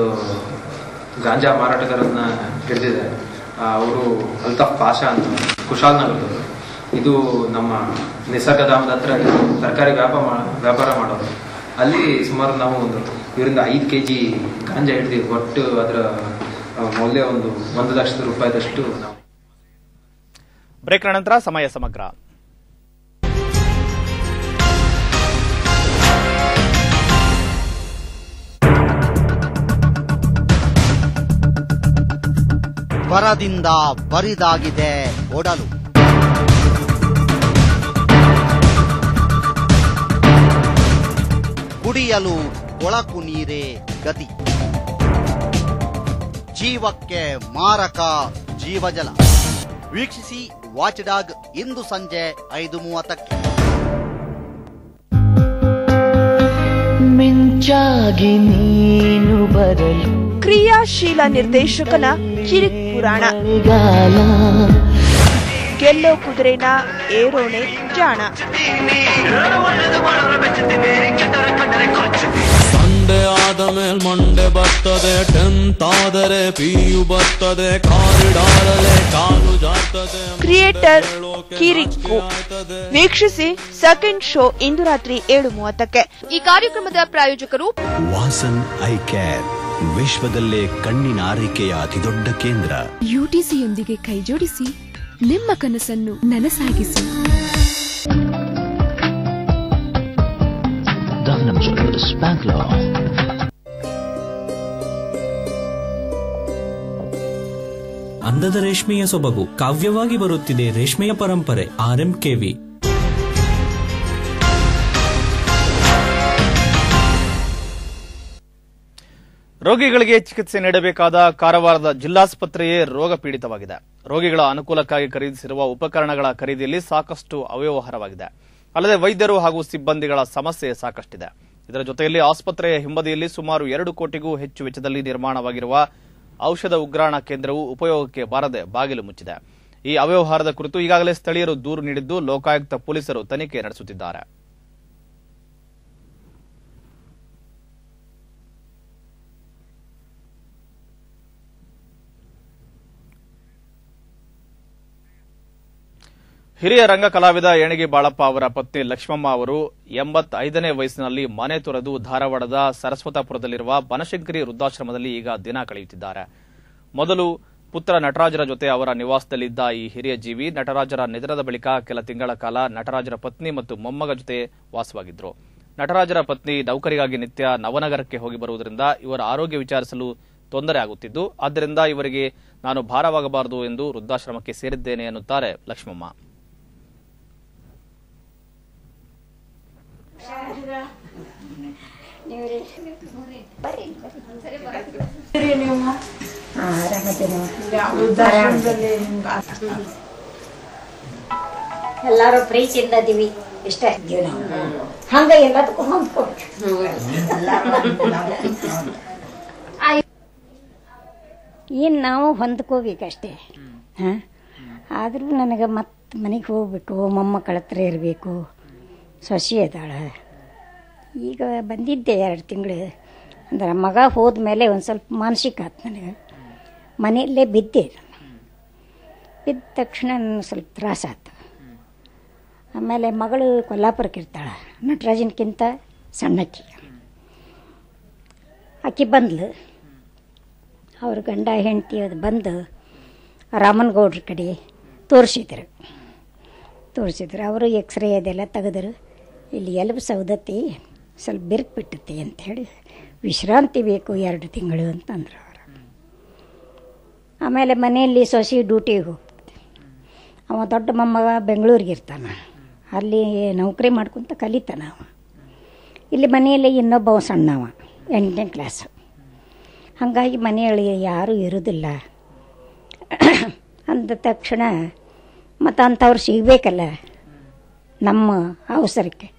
ಗಾಂಜಾ ಮಾರಾಟಗಾರರನ್ನ ಹಿಡಿದಿದೆ ಅವರು ಅಲ್ತಾಫ್ ಪಾಷಾ ಅಂತ ಕುಶಾಲ್ನಗರದವರು ಇದು ನಮ್ಮ ನಿಸರ್ಗಧಾಮದ ಹತ್ರ ತರಕಾರಿ ವ್ಯಾಪಾರ ವ್ಯಾಪಾರ ಮಾಡೋದು ಅಲ್ಲಿ ಸುಮಾರು ನಾವು ಒಂದು ಇವರಿಂದ ಐದು ಕೆ ಜಿ ಗಾಂಜಾ ಹಿಡಿದೀವಿ. ಒಟ್ಟು ಅದರ ಮೌಲ್ಯ ಒಂದು ಒಂದು ಲಕ್ಷದ ರೂಪಾಯಿದಷ್ಟು ನಾವು ಬ್ರೇಕ್ ನಂತರ ಸಮಯ ಸಮಗ್ರ. ಬರದಿಂದ ಬರಿದಾಗಿದೆ ಒಡಲು. ಕುಡಿಯಲು ಕೊಳಕು ನೀರೇ ಗತಿ. ಜೀವಕ್ಕೆ ಮಾರಕ ಜೀವಜಲ. ವೀಕ್ಷಿಸಿ ವಾಚ್ ಡಾಗ್ ಇಂದು ಸಂಜೆ ಐದು ಮೂವತ್ತಕ್ಕೆ. ಮಿಂಚಾಗಿ ನೀನು ಬರಲು. ಕ್ರಿಯಾಶೀಲ ನಿರ್ದೇಶಕನ ಕಿರಿಕ್ ಪುರಾಣ ಗೆಲ್ಲೋ ಕುದುರೆನ ಏರೋಣೆ ಜಾಣ. ಸಂಡೆ ಆದ ಮೇಲ್ ಮಂಡೆ ಬರ್ತದೆ ಟೆಂತ್ ಆದರೆ ಪಿಯು ಬರ್ತದೆ ಕಾರಿಡಾರಲೆ ಕಾಲು ಜಾರ್ತದೆ ಕ್ರಿಯೇಟರ್ ಕಿರಿಕ್ಕು ವೀಕ್ಷಿಸಿ ಸೆಕೆಂಡ್ ಶೋ ಇಂದು ರಾತ್ರಿ ಏಳು ಮೂವತ್ತಕ್ಕೆ. ಈ ಕಾರ್ಯಕ್ರಮದ ಪ್ರಾಯೋಜಕರು ವಾಸನ್ ಐ ಕೇರ್ ವಿಶ್ವದಲ್ಲೇ ಕಣ್ಣಿನ ಆರೈಕೆಯ ಅತಿದೊಡ್ಡ ಕೇಂದ್ರ ಯುಟಿಸಿಯೊಂದಿಗೆ ಕೈಜೋಡಿಸಿ ನಿಮ್ಮ ಕನಸನ್ನು ನನಸಾಗಿಸಿ. ಅಂದದ ರೇಷ್ಮೆಯ ಸೊಬಗು ಕಾವ್ಯವಾಗಿ ಬರುತ್ತಿದೆ ರೇಷ್ಮೆಯ ಪರಂಪರೆ ಆರ್ಎಂಕೆವಿ ರೋಗಿಗಳಿಗೆ ಚಿಕಿತ್ಸೆ ನೀಡಬೇಕಾದ ಕಾರವಾರದ ಜಿಲ್ಲಾಸ್ಪತ್ರೆಯೇ ರೋಗ ಪೀಡಿತವಾಗಿದೆ. ರೋಗಿಗಳ ಅನುಕೂಲಕ್ಕಾಗಿ ಖರೀದಿಸಿರುವ ಉಪಕರಣಗಳ ಖರೀದಿಯಲ್ಲಿ ಸಾಕಷ್ಟು ಅವ್ಯವಹಾರವಾಗಿದೆ. ಅಲ್ಲದೆ ವೈದ್ಯರು ಹಾಗೂ ಸಿಬ್ಬಂದಿಗಳ ಸಮಸ್ಯೆ ಸಾಕಷ್ಟಿದೆ. ಇದರ ಜೊತೆಯಲ್ಲಿ ಆಸ್ಪತ್ರೆಯ ಹಿಂಬದಿಯಲ್ಲಿ ಸುಮಾರು ಎರಡು ಕೋಟಿಗೂ ಹೆಚ್ಚು ವೆಚ್ಚದಲ್ಲಿ ನಿರ್ಮಾಣವಾಗಿರುವ ಔಷಧ ಉಗ್ರಾಣ ಕೇಂದ್ರವು ಉಪಯೋಗಕ್ಕೆ ಬಾರದೆ ಬಾಗಿಲು ಮುಚ್ಚಿದೆ. ಈ ಅವ್ಯವಹಾರದ ಕುರಿತು ಈಗಾಗಲೇ ಸ್ಥಳೀಯರು ದೂರು ನೀಡಿದ್ದು ಲೋಕಾಯುಕ್ತ ಪೊಲೀಸರು ತನಿಖೆ ನಡೆಸುತ್ತಿದ್ದಾರೆ. ಹಿರಿಯ ರಂಗ ಕಲಾವಿದ ಏಣಿಗೆ ಬಾಳಪ್ಪ ಅವರ ಪತ್ನಿ ಲಕ್ಷ್ಮಮ್ಮ ಅವರು ಎಂಬತ್ತೈದನೇ ವಯಸ್ಸಿನಲ್ಲಿ ಮನೆ ತೊರೆದು ಧಾರವಾಡದ ಸರಸ್ವತಾಪುರದಲ್ಲಿರುವ ಬನಶಂಕರಿ ವೃದ್ಧಾಶ್ರಮದಲ್ಲಿ ಈಗ ದಿನ ಕಳೆಯುತ್ತಿದ್ದಾರೆ. ಮೊದಲು ಪುತ್ರ ನಟರಾಜರ ಜೊತೆ ಅವರ ನಿವಾಸದಲ್ಲಿದ್ದ ಈ ಹಿರಿಯ ಜೀವಿ ನಟರಾಜರ ನಿಧನದ ಬಳಿಕ ಕೆಲ ತಿಂಗಳ ಕಾಲ ನಟರಾಜರ ಪತ್ನಿ ಮತ್ತು ಮೊಮ್ಮಗ ಜೊತೆ ವಾಸವಾಗಿದ್ದರು. ನಟರಾಜರ ಪತ್ನಿ ನೌಕರಿಗಾಗಿ ನಿತ್ಯ ನವನಗರಕ್ಕೆ ಹೋಗಿ ಬರುವುದರಿಂದ ಇವರ ಆರೋಗ್ಯ ವಿಚಾರಿಸಲು ತೊಂದರೆ ಆಗುತ್ತಿದ್ದು, ಆದ್ದರಿಂದ ಇವರಿಗೆ ನಾನು ಭಾರವಾಗಬಾರದು ಎಂದು ವೃದ್ಧಾಶ್ರಮಕ್ಕೆ ಸೇರಿದ್ದೇನೆ ಎನ್ನುತ್ತಾರೆ ಲಕ್ಷ್ಮಮ್ಮ. ಎಲ್ಲಾರು ಪ್ರೀತಿಯಿಂದ ಅದೀವಿ ಇಷ್ಟ. ಹಂಗ ಎಲ್ಲದಕ್ಕೂ ಹೊಂದ್ಕೊಂಡು ಏನು ನಾವು ಹೊಂದ್ಕೋಬೇಕಷ್ಟೇ? ಹಾಂ? ಆದರೂ ನನಗೆ ಮತ್ತೆ ಮನೆಗೆ ಹೋಗ್ಬೇಕು ಮೊಮ್ಮಕ್ಕಳ ಹತ್ರ ಇರಬೇಕು. ಸೊಸೆ ಇದ್ದಾಳೆ ಈಗ ಬಂದಿದ್ದೆ ಎರಡು ತಿಂಗಳು. ಅಂದ್ರೆ ಮಗ ಹೋದ ಮೇಲೆ ಒಂದು ಸ್ವಲ್ಪ ಮಾನಸಿಕ ಆಯ್ತು ನನಗೆ ಮನೆಯಲ್ಲೇ ಬಿದ್ದೆ ಬಿದ್ದ ತಕ್ಷಣ ನನಗೆ ಸ್ವಲ್ಪ ತ್ರಾಸ ಆತು ಆಮೇಲೆ ಮಗಳು ಕೊಲ್ಲಾಪುರಕ್ಕೆ ಇರ್ತಾಳೆ. ನಟರಾಜನ್ಗಿಂತ ಸಣ್ಣಕ್ಕಿ. ಆಕಿ ಬಂದ್ಲು. ಅವ್ರ ಗಂಡ ಹೆಂಡತಿ ಅದು ಬಂದು ರಾಮನಗೌಡ್ರ ಕಡೆ ತೋರಿಸಿದ್ರು. ತೋರಿಸಿದ್ರು. ಅವರು ಎಕ್ಸ್ರೇ ಅದೆಲ್ಲ ತೆಗೆದ್ರು. ಇಲ್ಲಿ ಎಲುಬು ಸೌದತ್ತಿ ಸ್ವಲ್ಪ ಬಿರುಕು ಬಿಟ್ಟತಿ ಅಂಥೇಳಿ ವಿಶ್ರಾಂತಿ ಬೇಕು ಎರಡು ತಿಂಗಳು ಅಂತಂದ್ರು ಅವರು. ಆಮೇಲೆ ಮನೆಯಲ್ಲಿ ಸೊಸಿ ಡ್ಯೂಟಿಗೆ ಹೋಗ್ತದೆ ಅವ ದೊಡ್ಡ ಮೊಮ್ಮಗ ಬೆಂಗಳೂರಿಗೆ ಇರ್ತಾನೆ. ಅಲ್ಲಿ ನೌಕರಿ ಮಾಡ್ಕೊಂತ ಕಲಿತಾನ ಅವ. ಇಲ್ಲಿ ಮನೆಯಲ್ಲಿ ಇನ್ನೊಬ್ಬ ಸಣ್ಣವ, ಎಂಟನೇ ಕ್ಲಾಸು. ಹಾಗಾಗಿ ಮನೆಯಲ್ಲಿ ಯಾರೂ ಇರೋದಿಲ್ಲ. ಅಂದ ತಕ್ಷಣ ಮತ್ತು ಅಂಥವ್ರು ಸಿಗಬೇಕಲ್ಲ ನಮ್ಮ ಅವಸರಕ್ಕೆ.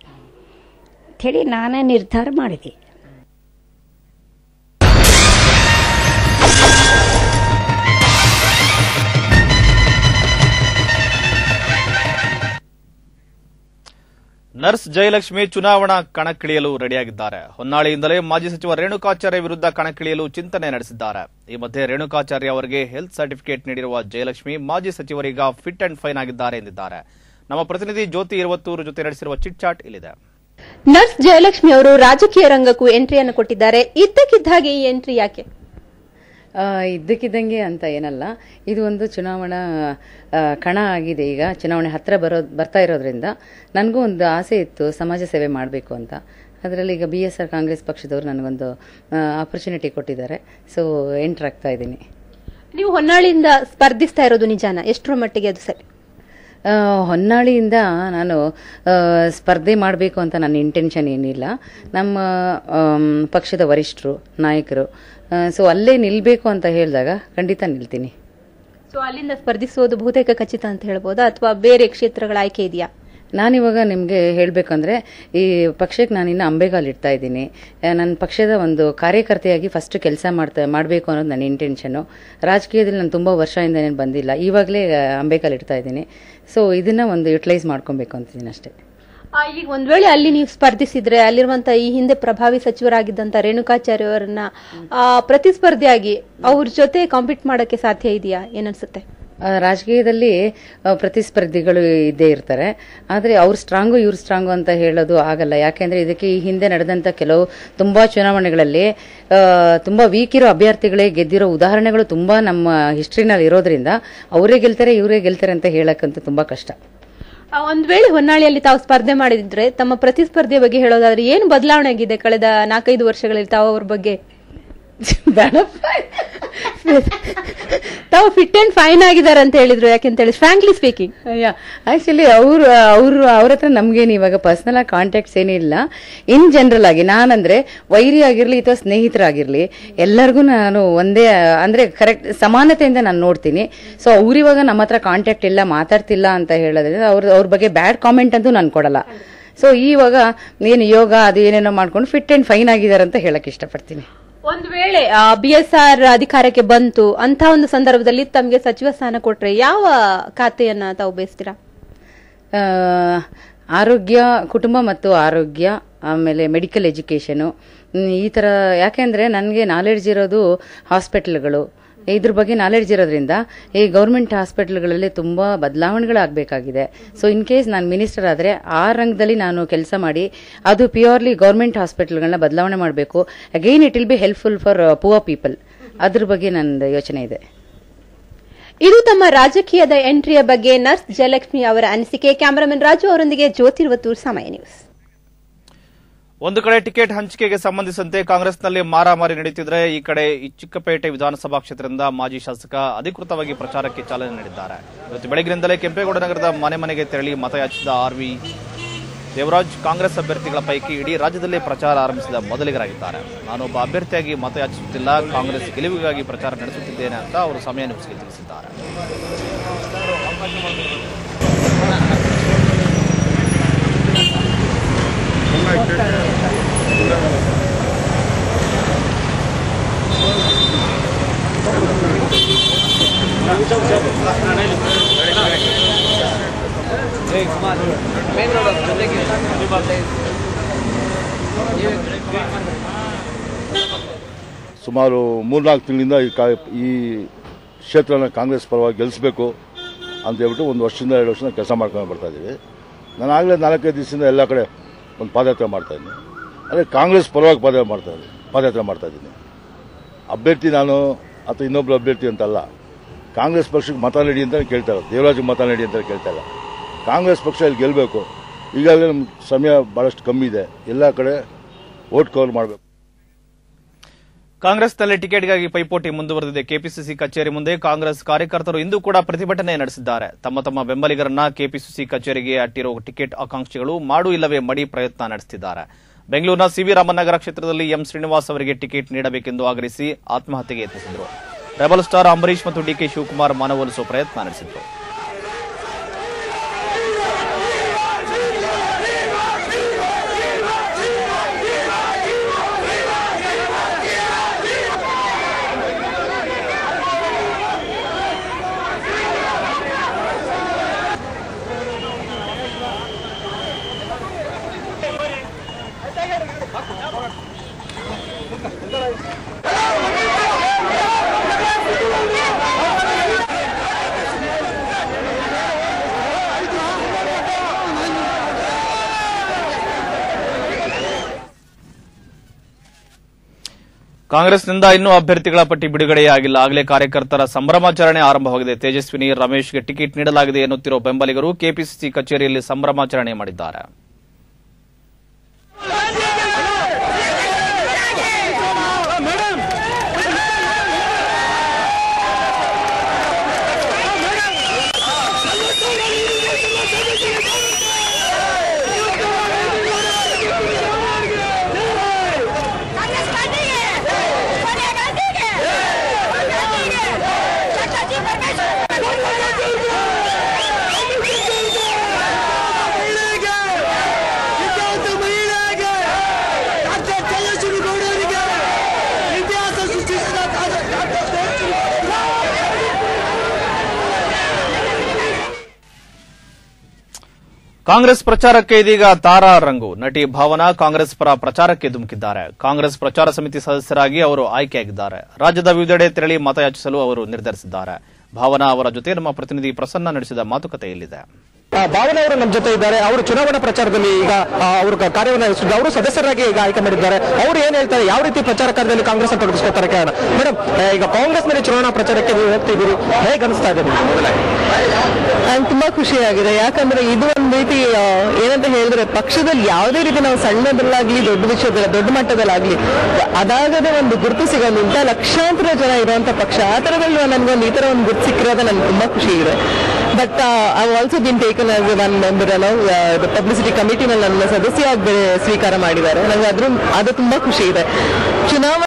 ಅಂಥೇಳಿ ನಾನೇ ನಿರ್ಧಾರ ಮಾಡಿದೆ. ನರ್ಸ್ ಜಯಲಕ್ಷ್ಮಿ ಚುನಾವಣಾ ಕಣಕ್ಕಿಳಿಯಲು ರೆಡಿಯಾಗಿದ್ದಾರೆ. ಹೊನ್ನಾಳಿಯಿಂದಲೇ ಮಾಜಿ ಸಚಿವ ರೇಣುಕಾಚಾರ್ಯ ವಿರುದ್ಧ ಕಣಕ್ಕಿಳಿಯಲು ಚಿಂತನೆ ನಡೆಸಿದ್ದಾರೆ. ಈ ಮಧ್ಯೆ ರೇಣುಕಾಚಾರ್ಯ ಅವರಿಗೆ ಹೆಲ್ತ್ ಸರ್ಟಿಫಿಕೇಟ್ ನೀಡಿರುವ ಜಯಲಕ್ಷ್ಮಿ ಮಾಜಿ ಸಚಿವರೀಗ ಫಿಟ್ ಅಂಡ್ ಫೈನ್ ಆಗಿದ್ದಾರೆ ಎಂದಿದ್ದಾರೆ. ನಮ್ಮ ಪ್ರತಿನಿಧಿ ಜ್ಯೋತಿ ಇರುವತ್ತೂರು ಜೊತೆ ನಡೆಸಿರುವ ಚಿಟ್ ಚಾಟ್ ಇಲ್ಲಿದೆ. ನರ್ಸ್ ಜಯಲಕ್ಷ್ಮಿ ಅವರು ರಾಜಕೀಯ ರಂಗಕ್ಕೂ ಎಂಟ್ರಿಯನ್ನು ಕೊಟ್ಟಿದ್ದಾರೆ. ಇದ್ದಕ್ಕಿದ್ದಾಗೆ ಈ ಎಂಟ್ರಿ ಯಾಕೆ? ಇದ್ದಕ್ಕಿದ್ದಂಗೆ ಅಂತ ಏನಲ್ಲ. ಇದು ಒಂದು ಚುನಾವಣಾ ಕಣ ಆಗಿದೆ ಈಗ. ಚುನಾವಣೆ ಹತ್ತಿರ ಬರೋ ಬರ್ತಾ ಇರೋದ್ರಿಂದ ನನಗೂ ಒಂದು ಆಸೆ ಇತ್ತು ಸಮಾಜ ಸೇವೆ ಮಾಡಬೇಕು ಅಂತ. ಅದರಲ್ಲಿ ಈಗ ಬಿ ಎಸ್ ಆರ್ ಕಾಂಗ್ರೆಸ್ ಪಕ್ಷದವರು ನನಗೊಂದು ಆಪರ್ಚುನಿಟಿ ಕೊಟ್ಟಿದ್ದಾರೆ. ಸೊ ಎಂಟರ್ ಆಗ್ತಾ ಇದ್ದೀನಿ. ನೀವು ಹೊನ್ನಾಳಿಯಿಂದ ಸ್ಪರ್ಧಿಸ್ತಾ ಇರೋದು ನಿಜಾನ? ಎಷ್ಟರ ಮಟ್ಟಿಗೆ ಅದು ಸರಿ? ಹೊನ್ನಾಳಿಯಿಂದ ನಾನು ಸ್ಪರ್ಧೆ ಮಾಡಬೇಕು ಅಂತ ನನ್ನ ಇಂಟೆನ್ಷನ್ ಏನಿಲ್ಲ. ನಮ್ಮ ಪಕ್ಷದ ವರಿಷ್ಠರು, ನಾಯಕರು ಸೊ ಅಲ್ಲೇ ನಿಲ್ಲಬೇಕು ಅಂತ ಹೇಳಿದಾಗ ಖಂಡಿತ ನಿಲ್ತೀನಿ. ಸೊ ಅಲ್ಲಿಂದ ಸ್ಪರ್ಧಿಸೋದು ಬಹುತೇಕ ಖಚಿತ ಅಂತ ಹೇಳ್ಬೋದಾ? ಅಥವಾ ಬೇರೆ ಕ್ಷೇತ್ರಗಳ ಆಯ್ಕೆ ಇದೆಯಾ? ನಾನಿವಾಗ ನಿಮಗೆ ಹೇಳಬೇಕಂದ್ರೆ ಈ ಪಕ್ಷಕ್ಕೆ ನಾನು ಇನ್ನು ಅಂಬೆಗಾಲ್ ಇಡ್ತಾ ಇದ್ದೀನಿ. ನನ್ನ ಪಕ್ಷದ ಒಂದು ಕಾರ್ಯಕರ್ತೆಯಾಗಿ ಫಸ್ಟ್ ಕೆಲಸ ಮಾಡ್ತಾ ಮಾಡಬೇಕು ಅನ್ನೋದು ನನ್ನ ಇಂಟೆನ್ಷನ್ನು ರಾಜಕೀಯದಲ್ಲಿ ನಾನು ತುಂಬ ವರ್ಷದಿಂದ ಬಂದಿಲ್ಲ. ಇವಾಗಲೇ ಅಂಬೆಗಾಲ್ ಇಡ್ತಾ ಇದ್ದೀನಿ. ಸೊ ಇದನ್ನ ಒಂದು ಯುಟಿಲೈಸ್ ಮಾಡ್ಕೊಬೇಕು ಅಂತಿದ್ದೀನಿ ಅಷ್ಟೇ. ಈಗ ಒಂದ್ ವೇಳೆ ಅಲ್ಲಿ ನೀವು ಸ್ಪರ್ಧಿಸಿದ್ರೆ ಅಲ್ಲಿರುವಂತ ಈ ಹಿಂದೆ ಪ್ರಭಾವಿ ಸಚಿವರಾಗಿದ್ದಂತ ರೇಣುಕಾಚಾರ್ಯ ಅವರನ್ನ ಆ, ಪ್ರತಿಸ್ಪರ್ಧಿಯಾಗಿ ಅವ್ರ ಜೊತೆ ಕಾಂಪೀಟ್ ಮಾಡಕ್ಕೆ ಸಾಧ್ಯ ಇದೆಯಾ? ಏನನ್ಸುತ್ತೆ ರಾಜಕೀಯದಲ್ಲಿ ಪ್ರತಿಸ್ಪರ್ಧಿಗಳು ಇದ್ದೇ ಇರ್ತಾರೆ. ಆದರೆ ಅವ್ರು ಸ್ಟ್ರಾಂಗು ಇವ್ರು ಸ್ಟ್ರಾಂಗು ಅಂತ ಹೇಳೋದು ಆಗಲ್ಲ. ಯಾಕೆಂದರೆ ಇದಕ್ಕೆ ಈ ಹಿಂದೆ ನಡೆದಂಥ ಕೆಲವು ತುಂಬ ಚುನಾವಣೆಗಳಲ್ಲಿ ತುಂಬ ವೀಕ್ ಇರೋ ಅಭ್ಯರ್ಥಿಗಳೇ ಗೆದ್ದಿರೋ ಉದಾಹರಣೆಗಳು ತುಂಬ ನಮ್ಮ ಹಿಸ್ಟ್ರಿನಲ್ಲಿ ಇರೋದ್ರಿಂದ ಅವರೇ ಗೆಲ್ತಾರೆ, ಇವರೇ ಗೆಲ್ತಾರೆ ಅಂತ ಹೇಳೋಕ್ಕಂತೂ ತುಂಬ ಕಷ್ಟ. ಒಂದು ಒಂದ್ ವೇಳೆ ಹೊನ್ನಾಳಿಯಲ್ಲಿ ತಾವು ಸ್ಪರ್ಧೆ ಮಾಡಿದ್ರೆ ತಮ್ಮ ಪ್ರತಿಸ್ಪರ್ಧಿಯ ಬಗ್ಗೆ ಹೇಳೋದಾದ್ರೆ ಏನು ಬದಲಾವಣೆ ಆಗಿದೆ ಕಳೆದ ನಾಲ್ಕೈದು ವರ್ಷಗಳಲ್ಲಿ ತಾವು ಅವ್ರ ಬಗ್ಗೆ ತಾವು ಫಿಟ್ ಅಂಡ್ ಫೈನ್ ಆಗಿದ್ದಾರೆ ಅಂತ ಹೇಳಿದ್ರು ಯಾಕೆಂತ ಹೇಳಿ ಫ್ರಾಂಕ್ಲಿ ಸ್ಪೀಕಿಂಗ್ ಆಕ್ಚುಲಿ ಅವರು ಅವರು, ಅವ್ರ ಹತ್ರ ನಮ್ಗೇನು ಇವಾಗ ಪರ್ಸನಲ್ ಆಗಿ ಕಾಂಟ್ಯಾಕ್ಟ್ಸ್ ಏನಿಲ್ಲ ಇನ್ ಜನರಲ್ ಆಗಿ, ನಾನಂದ್ರೆ ವೈರಿ ಆಗಿರ್ಲಿ ಅಥವಾ ಸ್ನೇಹಿತರಾಗಿರ್ಲಿ, ಎಲ್ಲರಿಗೂ ನಾನು ಒಂದೇ, ಅಂದ್ರೆ ಕರೆಕ್ಟ್ ಸಮಾನತೆಯಿಂದ ನಾನು ನೋಡ್ತೀನಿ. ಸೊ ಅವ್ರಿವಾಗ ನಮ್ಮ ಹತ್ರ ಕಾಂಟ್ಯಾಕ್ಟ್ ಇಲ್ಲ, ಮಾತಾಡ್ತಿಲ್ಲ ಅಂತ ಹೇಳೋದ್ರಿಂದ ಅವ್ರ ಅವ್ರ ಬಗ್ಗೆ ಬ್ಯಾಡ್ ಕಾಮೆಂಟ್ ಅಂತೂ ನಾನು ಕೊಡಲ್ಲ. ಸೊ ಇವಾಗ ಏನು ಯೋಗ, ಅದು ಏನೇನೋ ಮಾಡ್ಕೊಂಡು ಫಿಟ್ ಅಂಡ್ ಫೈನ್ ಆಗಿದ್ದಾರೆ ಅಂತ ಹೇಳಕ್ ಇಷ್ಟಪಡ್ತೀನಿ. ಒಂದ್ ವೇಳೆ ಬಿ ಎಸ್ ಆರ್ ಅಧಿಕಾರಕ್ಕೆ ಬಂತು ಅಂತ ಒಂದು ಸಂದರ್ಭದಲ್ಲಿ ತಮಗೆ ಸಚಿವ ಸ್ಥಾನ ಕೊಟ್ಟರೆ ಯಾವ ಖಾತೆಯನ್ನ ತಾವು ಬಯಸ್ತೀರಾ? ಆರೋಗ್ಯ, ಕುಟುಂಬ ಮತ್ತು ಆರೋಗ್ಯ, ಆಮೇಲೆ ಮೆಡಿಕಲ್ ಎಜುಕೇಷನು ಈ ಥರ ಯಾಕೆಂದರೆ ನನಗೆ ನಾಲೆಡ್ಜ್ ಇರೋದು ಹಾಸ್ಪಿಟ್ಲ್ಗಳು ಇದ್ರ ಬಗ್ಗೆ ನಾಲೆಡ್ಜ್ ಇರೋದ್ರಿಂದ ಈ ಗೌರ್ಮೆಂಟ್ ಹಾಸ್ಪಿಟಲ್ಗಳಲ್ಲಿ ತುಂಬ ಬದಲಾವಣೆಗಳಾಗಬೇಕಾಗಿದೆ. ಸೊ ಇನ್ ಕೇಸ್ ನಾನು ಮಿನಿಸ್ಟರ್ ಆದರೆ ಆ ರಂಗದಲ್ಲಿ ನಾನು ಕೆಲಸ ಮಾಡಿ ಅದು ಪ್ಯೂರ್ಲಿ ಗೌರ್ಮೆಂಟ್ ಹಾಸ್ಪಿಟಲ್ಗಳನ್ನ ಬದಲಾವಣೆ ಮಾಡಬೇಕು. Again it will be helpful for poor people ಅದ್ರ ಬಗ್ಗೆ ನನ್ನ ಯೋಚನೆ ಇದೆ. ಇದು ತಮ್ಮ ರಾಜಕೀಯದ ಎಂಟ್ರಿಯ ಬಗ್ಗೆ ನರ್ಸ್ ಜಯಲಕ್ಷ್ಮಿ ಅವರ ಅನಿಸಿಕೆ. ಕ್ಯಾಮರಾಮನ್ ರಾಜು ಅವರೊಂದಿಗೆ ಜ್ಯೋತಿರ್ವತೂರ್ ಸಮಯ ನ್ಯೂಸ್ ಒಂದು ಕಡೆ ಟಿಕೆಟ್ ಹಂಚಿಕೆಗೆ ಸಂಬಂಧಿಸಿದಂತೆ ಕಾಂಗ್ರೆಸ್ನಲ್ಲಿ ಮಾರಾಮಾರಿ ನಡೀತಿದ್ರೆ ಈ ಕಡೆ ಈ ಚಿಕ್ಕಪೇಟೆ ವಿಧಾನಸಭಾ ಕ್ಷೇತ್ರದಿಂದ ಮಾಜಿ ಶಾಸಕ ಅಧಿಕೃತವಾಗಿ ಪ್ರಚಾರಕ್ಕೆ ಚಾಲನೆ ನೀಡಿದ್ದಾರೆ. ಇವತ್ತು ಬೆಳಗಿನಿಂದಲೇ ಕೆಂಪೇಗೌಡ ನಗರದ ಮನೆ ಮನೆಗೆ ತೆರಳಿ ಮತಯಾಚಿಸಿದ ಆರ್ವಿ ದೇವರಾಜ್ ಕಾಂಗ್ರೆಸ್ ಅಭ್ಯರ್ಥಿಗಳ ಪೈಕಿ ಇಡೀ ರಾಜ್ಯದಲ್ಲೇ ಪ್ರಚಾರ ಆರಂಭಿಸಿದ ಮೊದಲಿಗರಾಗಿದ್ದಾರೆ. ನಾನೊಬ್ಬ ಅಭ್ಯರ್ಥಿಯಾಗಿ ಮತಯಾಚಿಸುತ್ತಿಲ್ಲ, ಕಾಂಗ್ರೆಸ್ ಗೆಲುವಿಗಾಗಿ ಪ್ರಚಾರ ನಡೆಸುತ್ತಿದ್ದೇನೆ ಅಂತ ಅವರು ಸಮಯ ಸುಮಾರು ಮೂರ್ನಾಲ್ಕು ತಿಂಗಳಿಂದ ಈ ಕಾ ಈ ಕ್ಷೇತ್ರನ ಕಾಂಗ್ರೆಸ್ ಪರವಾಗಿ ಗೆಲ್ಲಿಸಬೇಕು ಅಂತ ಹೇಳ್ಬಿಟ್ಟು ಒಂದು ವರ್ಷದಿಂದ ಎರಡು ವರ್ಷದಿಂದ ಕೆಲಸ ಮಾಡ್ಕೊಂಡು ಬರ್ತಾ ಇದ್ದೀವಿ ನಾನು ಆಗಲೇ ನಾಲ್ಕೈದು ದಿವಸದಿಂದ ಎಲ್ಲ ಕಡೆ ಒಂದು ಪಾದಯಾತ್ರೆ ಮಾಡ್ತಾ ಇದ್ದೀನಿ. ಅಂದರೆ ಕಾಂಗ್ರೆಸ್ ಪರವಾಗಿ ಪಾದ ಮಾಡ್ತಾ ಇದ್ದೀನಿ. ಪಾದಯಾತ್ರೆ ಮಾಡ್ತಾ ಇದ್ದೀನಿ. ಅಭ್ಯರ್ಥಿ ನಾನು ಅಥವಾ ಇನ್ನೊಬ್ಬರು ಅಭ್ಯರ್ಥಿ ಅಂತಲ್ಲ. ಕಾಂಗ್ರೆಸ್ ಪಕ್ಷಕ್ಕೆ ಮತ ನೀಡಿ ಅಂತ ಕೇಳ್ತಾ ದೇವರಾಜ್ ಮತ ನೀಡಿ ಅಂತ ಕೇಳ್ತಾ ಇಲ್ಲ. ಕಾಂಗ್ರೆಸ್ ಪಕ್ಷ ಇಲ್ಲಿ ಗೆಲ್ಲಬೇಕು ಈಗಾಗಲೇ ನಮ್ಮ ಸಮಯ ಭಾಳಷ್ಟು ಕಮ್ಮಿ ಇದೆ. ಎಲ್ಲ ಕಡೆ ವೋಟ್ ಕವರ್ ಮಾಡಬೇಕು. ಕಾಂಗ್ರೆಸ್ನಲ್ಲಿ ಟಿಕೆಟ್ಗಾಗಿ ಪೈಪೋಟಿ ಮುಂದುವರೆದಿದೆ. ಕೆಪಿಸಿಸಿ ಕಚೇರಿ ಮುಂದೆ ಕಾಂಗ್ರೆಸ್ ಕಾರ್ಯಕರ್ತರು ಇಂದು ಕೂಡ ಪ್ರತಿಭಟನೆ ನಡೆಸಿದ್ದಾರೆ. ತಮ್ಮ ತಮ್ಮ ಬೆಂಬಲಿಗರನ್ನ ಕೆಪಿಸಿಸಿ ಕಚೇರಿಗೆ ಅಟ್ಟಿರೋ ಟಿಕೆಟ್ ಆಕಾಂಕ್ಷಿಗಳು ಮಾಡು ಇಲ್ಲವೇ ಮಡಿ ಪ್ರಯತ್ನ ನಡೆಸುತ್ತಿದ್ದಾರೆ ಬೆಂಗಳೂರಿನ ಸಿವಿ ರಾಮನಗರ ಕ್ಷೇತ್ರದಲ್ಲಿ ಎಂ ಶ್ರೀನಿವಾಸ್ ಅವರಿಗೆ ಟಿಕೆಟ್ ನೀಡಬೇಕೆಂದು ಆಗ್ರಹಿಸಿ ಆತ್ಮಹತ್ಯೆಗೆ ಯತ್ನಿಸಿದರು. ರೆಬಲ್ ಸ್ಟಾರ್ ಅಂಬರೀಶ್ ಮತ್ತು ಡಿಕೆ ಶಿವಕುಮಾರ್ ಮನವೊಲಿಸುವ ಪ್ರಯತ್ನ ನಡೆಸಿದರು ಕಾಂಗ್ರೆಸ್ನಿಂದ ಇನ್ನೂ ಅಭ್ಯರ್ಥಿಗಳ ಪಟ್ಟಿ ಬಿಡುಗಡೆಯಾಗಿಲ್ಲ ಆಗಲೇ ಕಾರ್ಯಕರ್ತರ ಸಂಭ್ರಮಾಚರಣೆ ಆರಂಭವಾಗಿದೆ. ತೇಜಸ್ವಿನಿ, ರಮೇಶ್ಗೆ ಟಿಕೆಟ್ ನೀಡಲಾಗಿದೆ ಎನ್ನುತ್ತಿರುವ ಬೆಂಬಲಿಗರು ಕೆಪಿಸಿಸಿ ಕಚೇರಿಯಲ್ಲಿ ಸಂಭ್ರಮಾಚರಣೆ ಮಾಡಿದ್ದಾರೆ. ಕಾಂಗ್ರೆಸ್ ಪ್ರಚಾರಕ್ಕೆ ಇದೀಗ ತಾರಾ ರಂಗು. ನಟಿ ಭಾವನಾ ಕಾಂಗ್ರೆಸ್ ಪರ ಪ್ರಚಾರಕ್ಕೆ ಧುಮುಕಿದ್ದಾರೆ. ಕಾಂಗ್ರೆಸ್ ಪ್ರಚಾರ ಸಮಿತಿ ಸದಸ್ಯರಾಗಿ ಅವರು ಆಯ್ಕೆಯಾಗಿದ್ದಾರೆ. ರಾಜ್ಯದ ವಿವಿಧೆಡೆ ತೆರಳಿ ಮತಯಾಚಿಸಲು ಅವರು ನಿರ್ಧರಿಸಿದ್ದಾರೆ. ಭಾವನಾ ಅವರ ಜೊತೆ ನಮ್ಮ ಪ್ರತಿನಿಧಿ ಪ್ರಸನ್ನ ನಡೆಸಿದ ಮಾತುಕತೆ ಇಲ್ಲಿದೆ ಆ, ಭಾವನಾ ಅವರು ನಮ್ಮ ಜೊತೆ ಇದ್ದಾರೆ. ಅವರು ಚುನಾವಣಾ ಪ್ರಚಾರದಲ್ಲಿ ಈಗ ಅವರು ಕಾರ್ಯವನ್ನು ಅವರು ಸದಸ್ಯರಾಗಿ ಈಗ ಆಯ್ಕೆ ಮಾಡಿದ್ದಾರೆ. ಅವರು ಏನ್ ಹೇಳ್ತಾರೆ? ಯಾವ ರೀತಿ ಪ್ರಚಾರ ಕಾರ್ಯದಲ್ಲಿ ಕಾಂಗ್ರೆಸ್ ಅನ್ನು ತೊಡಗಿಸ್ಕೊತಾರೆ ಕಾರಣ ಮೇಡಮ್ ಈಗ ಕಾಂಗ್ರೆಸ್ ಮೇಲೆ ಚುನಾವಣಾ ಪ್ರಚಾರಕ್ಕೆ ನೀವು ಹೇಗೆ ಅನಿಸ್ತಾ ಇದೆ ತುಂಬಾ ಖುಷಿಯಾಗಿದೆ. ಯಾಕಂದ್ರೆ ಇದು ಒಂದು ರೀತಿ ಏನಂತ ಹೇಳಿದ್ರೆ ಪಕ್ಷದಲ್ಲಿ ಯಾವುದೇ ರೀತಿ ನಾವು ಸಣ್ಣದಲ್ಲಾಗ್ಲಿ, ದೊಡ್ಡ ವಿಷಯದಲ್ಲಿ, ದೊಡ್ಡ ಮಟ್ಟದಲ್ಲಾಗ್ಲಿ, ಅದಾಗದೆ ಒಂದು ಗುರುತು ಸಿಗೋದು ಇಂಥ ಲಕ್ಷಾಂತರ ಜನ ಇರುವಂತ ಪಕ್ಷ, ಆ ತರದಲ್ಲಿ ನನ್ಗೊಂದು ಈ ತರ ಒಂದು ಗುರುತು ಸಿಕ್ಕಿರೋದು ನನ್ಗೆ ತುಂಬಾ ಖುಷಿ ಇದೆ but I also been taken as one member publicity ಕಮಿಟಿನಲ್ಲಿ ನನ್ನ ಸದಸ್ಯ ಸ್ವೀಕಾರ ಮಾಡಿದ್ದಾರೆ. ನನಗೆ ಅದ್ರ, ಅದು ತುಂಬಾ ಖುಷಿ ಇದೆ. ಚುನಾವಣೆ